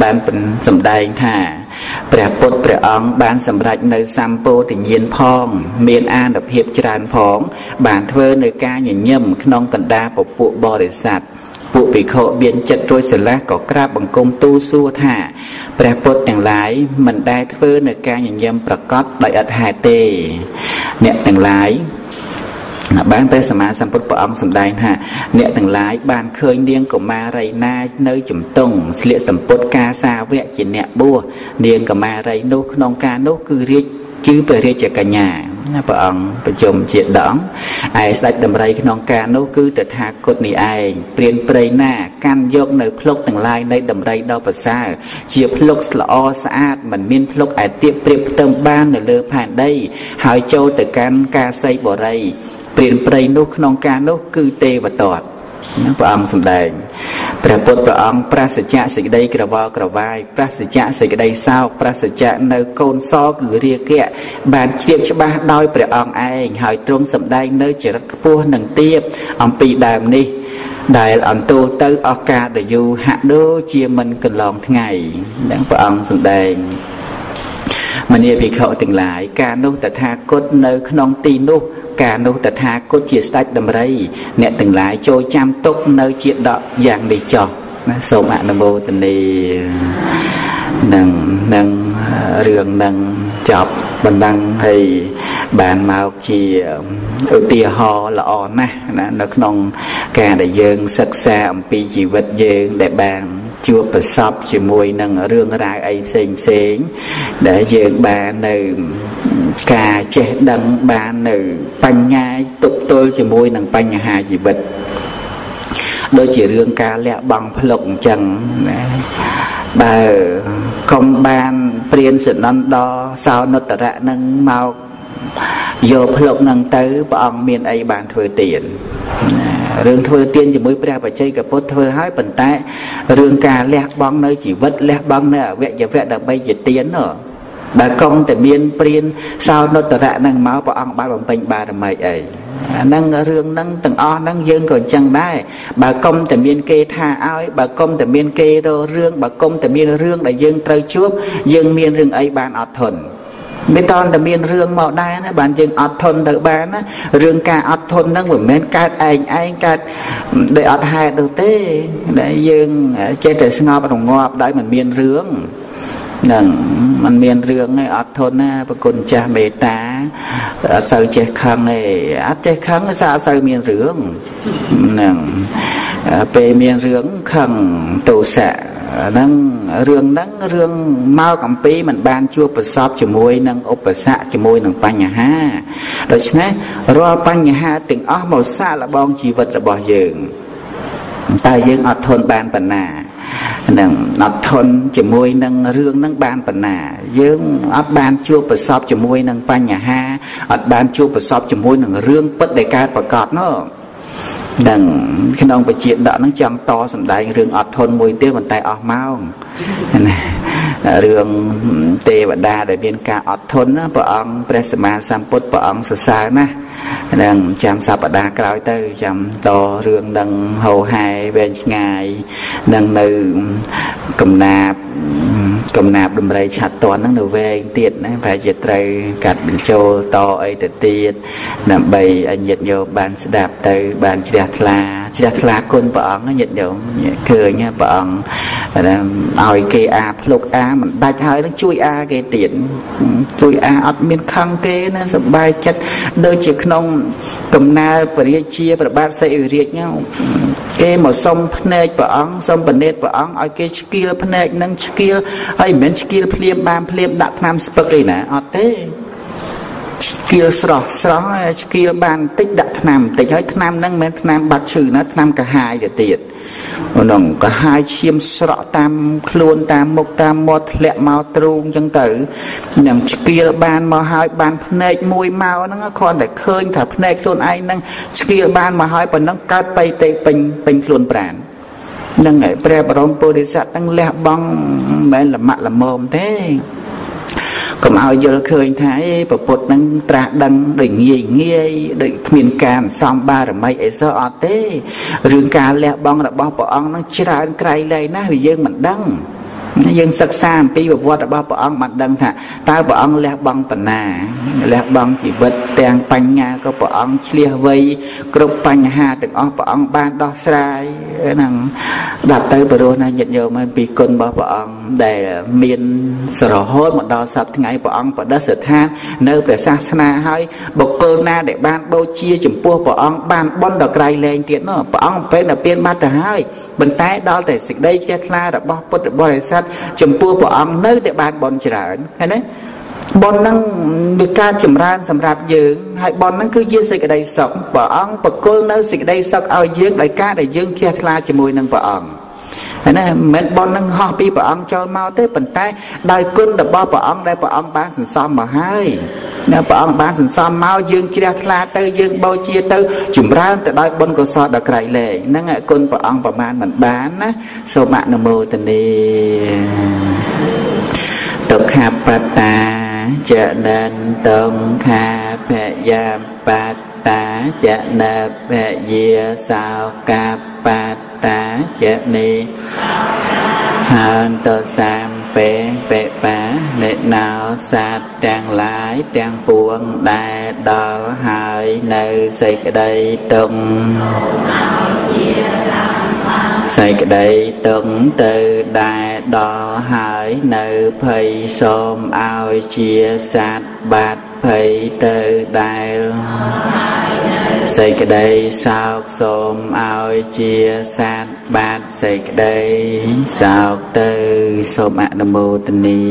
បានសម្ដែងថាព្រះពុទ្ធព្រះអង្គបានសម្រេចនៅសម្ពោធញ្ញាណផង មានអានុភាពច្រើនផង បានធ្វើនៅការញញឹមក្នុងកណ្ដាលពពួកបរិស័ទពួកភិក្ខុមានចិត្តរួចស្រឡះក៏ក្រាបបង្គំទូលសួរថាព្រះពុទ្ធទាំងឡាយមិនដែលធ្វើនៅការញញឹមប្រកបដោយឥតហេតុទេ អ្នកទាំងឡាយ បានព្រះសម្មាសម្ពុទ្ធព្រះអង្គសម្ដែងថាអ្នកទាំងឡាយបានឃើញនាងកុមារីណានៅជំទង់ស្លៀកសម្ពុតការសាវៈជាអ្នកបួសនាងកុមារីនោះក្នុងការនោះគឺរាជគឺព្រះរាជកញ្ញាណាព្រះអង្គប្រជុំជាដងឯស្ដេចដំរីក្នុងការនោះគឺតថាគតនេះឯងព្រានព្រៃណាកាន់យកនៅភ្លុកទាំងឡាយនៃដំរីដ៏ប្រសើរជាភ្លុកល្អស្អាតមិនមានភ្លុកឯទៀបព្រៀបផ្ទឹមបាននៅលើផែនដីហើយចូលទៅកាន់ការសីបរិយ ព្រានព្រៃនោះក្នុងការនោះគឺទេវតតណាព្រះអង្គសម្ដែងព្រះពុទ្ធព្រះអង្គប្រសិជ្ជៈសេចក្តីក្រវល់ក្រវាយប្រសិជ្ជៈសេចក្តីសោកប្រសិជ្ជៈនៅកូនសគឺរាគៈបានជ្រាបច្បាស់ដោយព្រះអង្គឯងហើយទ្រង់សម្ដែងនៅចរិតខ្ពស់និងទៀបអំពីដើមនេះដែលអន្ទូលទៅអស់កាលដ៏យូរហាក់ដូចជាមិនកន្លងថ្ងៃនឹងព្រះអង្គសម្ដែងមនីភិក្ខុទាំងឡាយការនោះតថាគតនៅក្នុងទីនោះ ការនោះតថាគតជាស្ដេចដំរី អ្នកទាំងឡាយចូលចាំទុកនៅជាដកយ៉ាងនេះចោះណាសូមអនុមោទនានឹងនឹងរឿងនឹងចប់បណ្ដឹងហើយបានមកជាឧទាហរណ៍ល្អណាស់ណានៅក្នុងការដែលយើងសិក្សាអំពីជីវិតយើងដែលបាន ជួបប្រសពជាមួយនឹងរឿងរ៉ាវអីផ្សេងផ្សេងដែលយើងបាននៅការចេះដឹងបាននៅបញ្ញាទប់ទល់ជាមួយនឹងបញ្ហាជីវិតដូចជារឿងការលះបង់ផ្លុកអញ្ចឹងណាបើកុំបានព្រានសនន្តដល់សោនុត្តរៈនឹងមក យកផ្លុកនឹងទៅព្រះអង្គមានអីបានធ្វើទៀនរឿងធ្វើទៀនជាមួយព្រះបច្ចេកពុទ្ធធ្វើហើយប៉ុន្តែរឿងការលះបង់នៅជីវិតលះបង់នៅអវយវៈដើម្បីជាទៀននោះបើកុំតែមានព្រានសោនុត្តរៈនឹងមកព្រះអង្គបានបំពេញបារមីអីអាហ្នឹងរឿងហ្នឹងទាំងអស់ហ្នឹងយើងក៏អញ្ចឹងដែរបើកុំតែមានគេថាឲ្យបើកុំតែមានគេររឿងបើកុំតែមានរឿងដែលយើងត្រូវជួបយើងមានរឿងអីបានអត់ធន់ មិនតន់តែមានរឿងមកដែរណាបានយើងអត់ធន់ទៅបានណារឿងការអត់ធន់ហ្នឹងមិនមែនកើតឯងឯងកើតដោយអត់ហេតុនោះទេដែលយើងចេះតែស្ងប់រងាប់ដោយមិនមានរឿងនឹងมันមានរឿងឯអត់ធន់ណាប្រគុណចាស់មេត្តាអត់សូវចេះខឹងទេអត់ចេះខឹងសារអត់សូវមានរឿងនឹងពេលមានរឿងខឹងទោសៈ ហ្នឹងរឿងហ្នឹងរឿងមកអំពីมันបានជួបប្រសពជាមួយនឹងឧបសគ្គជាមួយនឹងបញ្ហាដូច្នេះរាល់បញ្ហាទាំងអស់មកសាកល្បងជីវិតរបស់យើងតែយើងអត់ធន់បានប៉ុណ្ណានឹងអត់ធន់ជាមួយនឹងរឿងនឹងបានបណ្ណា យើងអត់បានជួបប្រសពជាមួយនឹងបញ្ហាអត់បានជួបប្រសពជាមួយនឹងរឿងពិតដែលកើតប្រកបនោះ នឹងក្នុងបជាដកនឹងចង់តសម្ដែងរឿងអត់ធន់មួយទៀតប៉ុន្តែអស់ម៉ោងណារឿងទេវតាដែលមានការអត់ធន់ណាព្រះអង្គព្រះសម្មាសម្ពុទ្ធព្រះអង្គសរសើរណាស់នឹងចាំសប្តាហ៍ក្រោយទៅចាំតរឿងនឹងហោហែវែងឆ្ងាយនឹងនៅកំណាប កំណាបដំរីឆាត់តន់ហ្នឹងនៅវែងទៀតណាប្រហែលជាត្រូវកាត់បញ្ចូលតអីទៅទៀតដើម្បីឲ្យញាតិញោមបានស្ដាប់ទៅបានជ្រះថ្លាជ្រះថ្លាគុណព្រះអង្គញាតិញោមឃើញព្រះអង្គឲ្យគេអាភ្លុកអាមិនដាច់ហើយនឹងជួយអាគេទៀតជួយអាអត់មានខឹងគេណាសប្បាយចិត្តដូចជាក្នុងកំណើពរាជាប្របាទសិរិរាជហ្នឹងគេមកសុំភ្នែកព្រះអង្គសុំបណិតព្រះអង្គឲ្យគេឆ្កៀលភ្នែកនឹងឆ្កៀលហើយមិនមែនឆ្កៀលភ្លាមបានភ្លាមដាក់ថ្នាំស្ពឹកទេណាអត់ទេ ឆ្កៀលស្រស់ស្រស់ឆ្កៀលបានតិចដាក់ថ្នាំតិចហើយថ្នាំហ្នឹងមិនមែនថ្នាំបាត់ឈឺណាថ្នាំកាហាយទៅទៀតហ្នឹងកាហាយឈាមស្រក់តាមខ្លួនតាមមុខតាមមាត់ធ្លាក់មកទ្រូងអញ្ចឹងទៅនឹងឆ្កៀលបានមកហើយបានភ្នែកមួយមកហ្នឹងគ្រាន់តែឃើញថាភ្នែកខ្លួនឯងហ្នឹងឆ្កៀលបានមកហើយប៉ុណ្ណឹងកើតបៃតេពេញពេញខ្លួនប្រាណនឹងឯព្រះបរមពុរិស័ទទាំងលះបង់មិនមែនលមាក់លមមទេ កុំឲ្យយល់ឃើញថាអេពពុទ្ធនឹងត្រាស់ដឹងដូចងាយងាយដូចគ្មានការសំបារមីអីសោះអត់ទេរឿងការលះបង់របស់ព្រះអង្គនឹងច្រើនក្រៃលែងណាស់វាយើងមិនដឹង យើងសិក្សាអំពីប្រវត្តិរបស់ព្រះអង្គបានដឹងថាតើព្រះអង្គលះបង់បណ្ណាលះបង់ជីវិតទាំងបញ្ញាក៏ព្រះអង្គឆ្លៀសវៃគ្រប់បញ្ហាទាំងអស់ព្រះអង្គបានដោះស្រាយហ្នឹងដាក់ទៅបរិះណាញាតិញោមអំពីគុណរបស់ព្រះអង្គដែលមានសរហូតមកដល់សប្តាហ៍ថ្ងៃព្រះអង្គបដិស្ថាននៅព្រះសាសនាហើយបុគ្គលណាដែលបានបូជាចំពោះព្រះអង្គបានបន់ដល់ក្រៃលែងទៀតនោះព្រះអង្គពេលដែលពៀនបាត់ទៅហើយ ប៉ុន្តែដល់តែសេចក្តីជ្រះថ្លារបស់ពុទ្ធបរិស័ទចំពោះព្រះអង្គនៅតែបានបន់ច្រើនឃើញទេបននឹងមានការចម្រើនសម្រាប់យើងហើយបននឹងគឺជាសេចក្តីសុខព្រះអង្គបកគលនៅសេចក្តីសុខឲ្យយើងដោយការដែលយើងជ្រះថ្លាជាមួយនឹងព្រះអង្គហើយ ណាមិនមែនបននឹងហោះពីព្រះអង្គចូលមកទេប៉ុន្តែដោយគុណរបស់ព្រះអង្គដែលព្រះអង្គបានសន្សំមកហើយណាព្រះអង្គបានសន្សំមកយើងជ្រះថ្លាទៅយើងបូជាទៅចម្រើនទៅដោយបុណ្យកុសលដ៏ក្រៃលែងហ្នឹងគុណព្រះអង្គប្រមាណមិនបានណាសូមអនុមោទនាទុក្ខបត្តាចនិនតងខាភយាបត្តា ចនិភយាសោកាបត្តាចនិហានតសាមពេបេបានិណោសត្វទាំងឡាយទាំងពួងដែលដល់ហើយនៅសេចក្តីទុំសេចក្តីទុំទៅដែលដល់ហើយនៅភ័យសូមឲ្យជាសត្វបាត់ ភ័យទៅដែលសេចក្តីសោកសូមឲ្យជាសាទបាទសេចក្តីសោកទៅសូមអនុមោទនា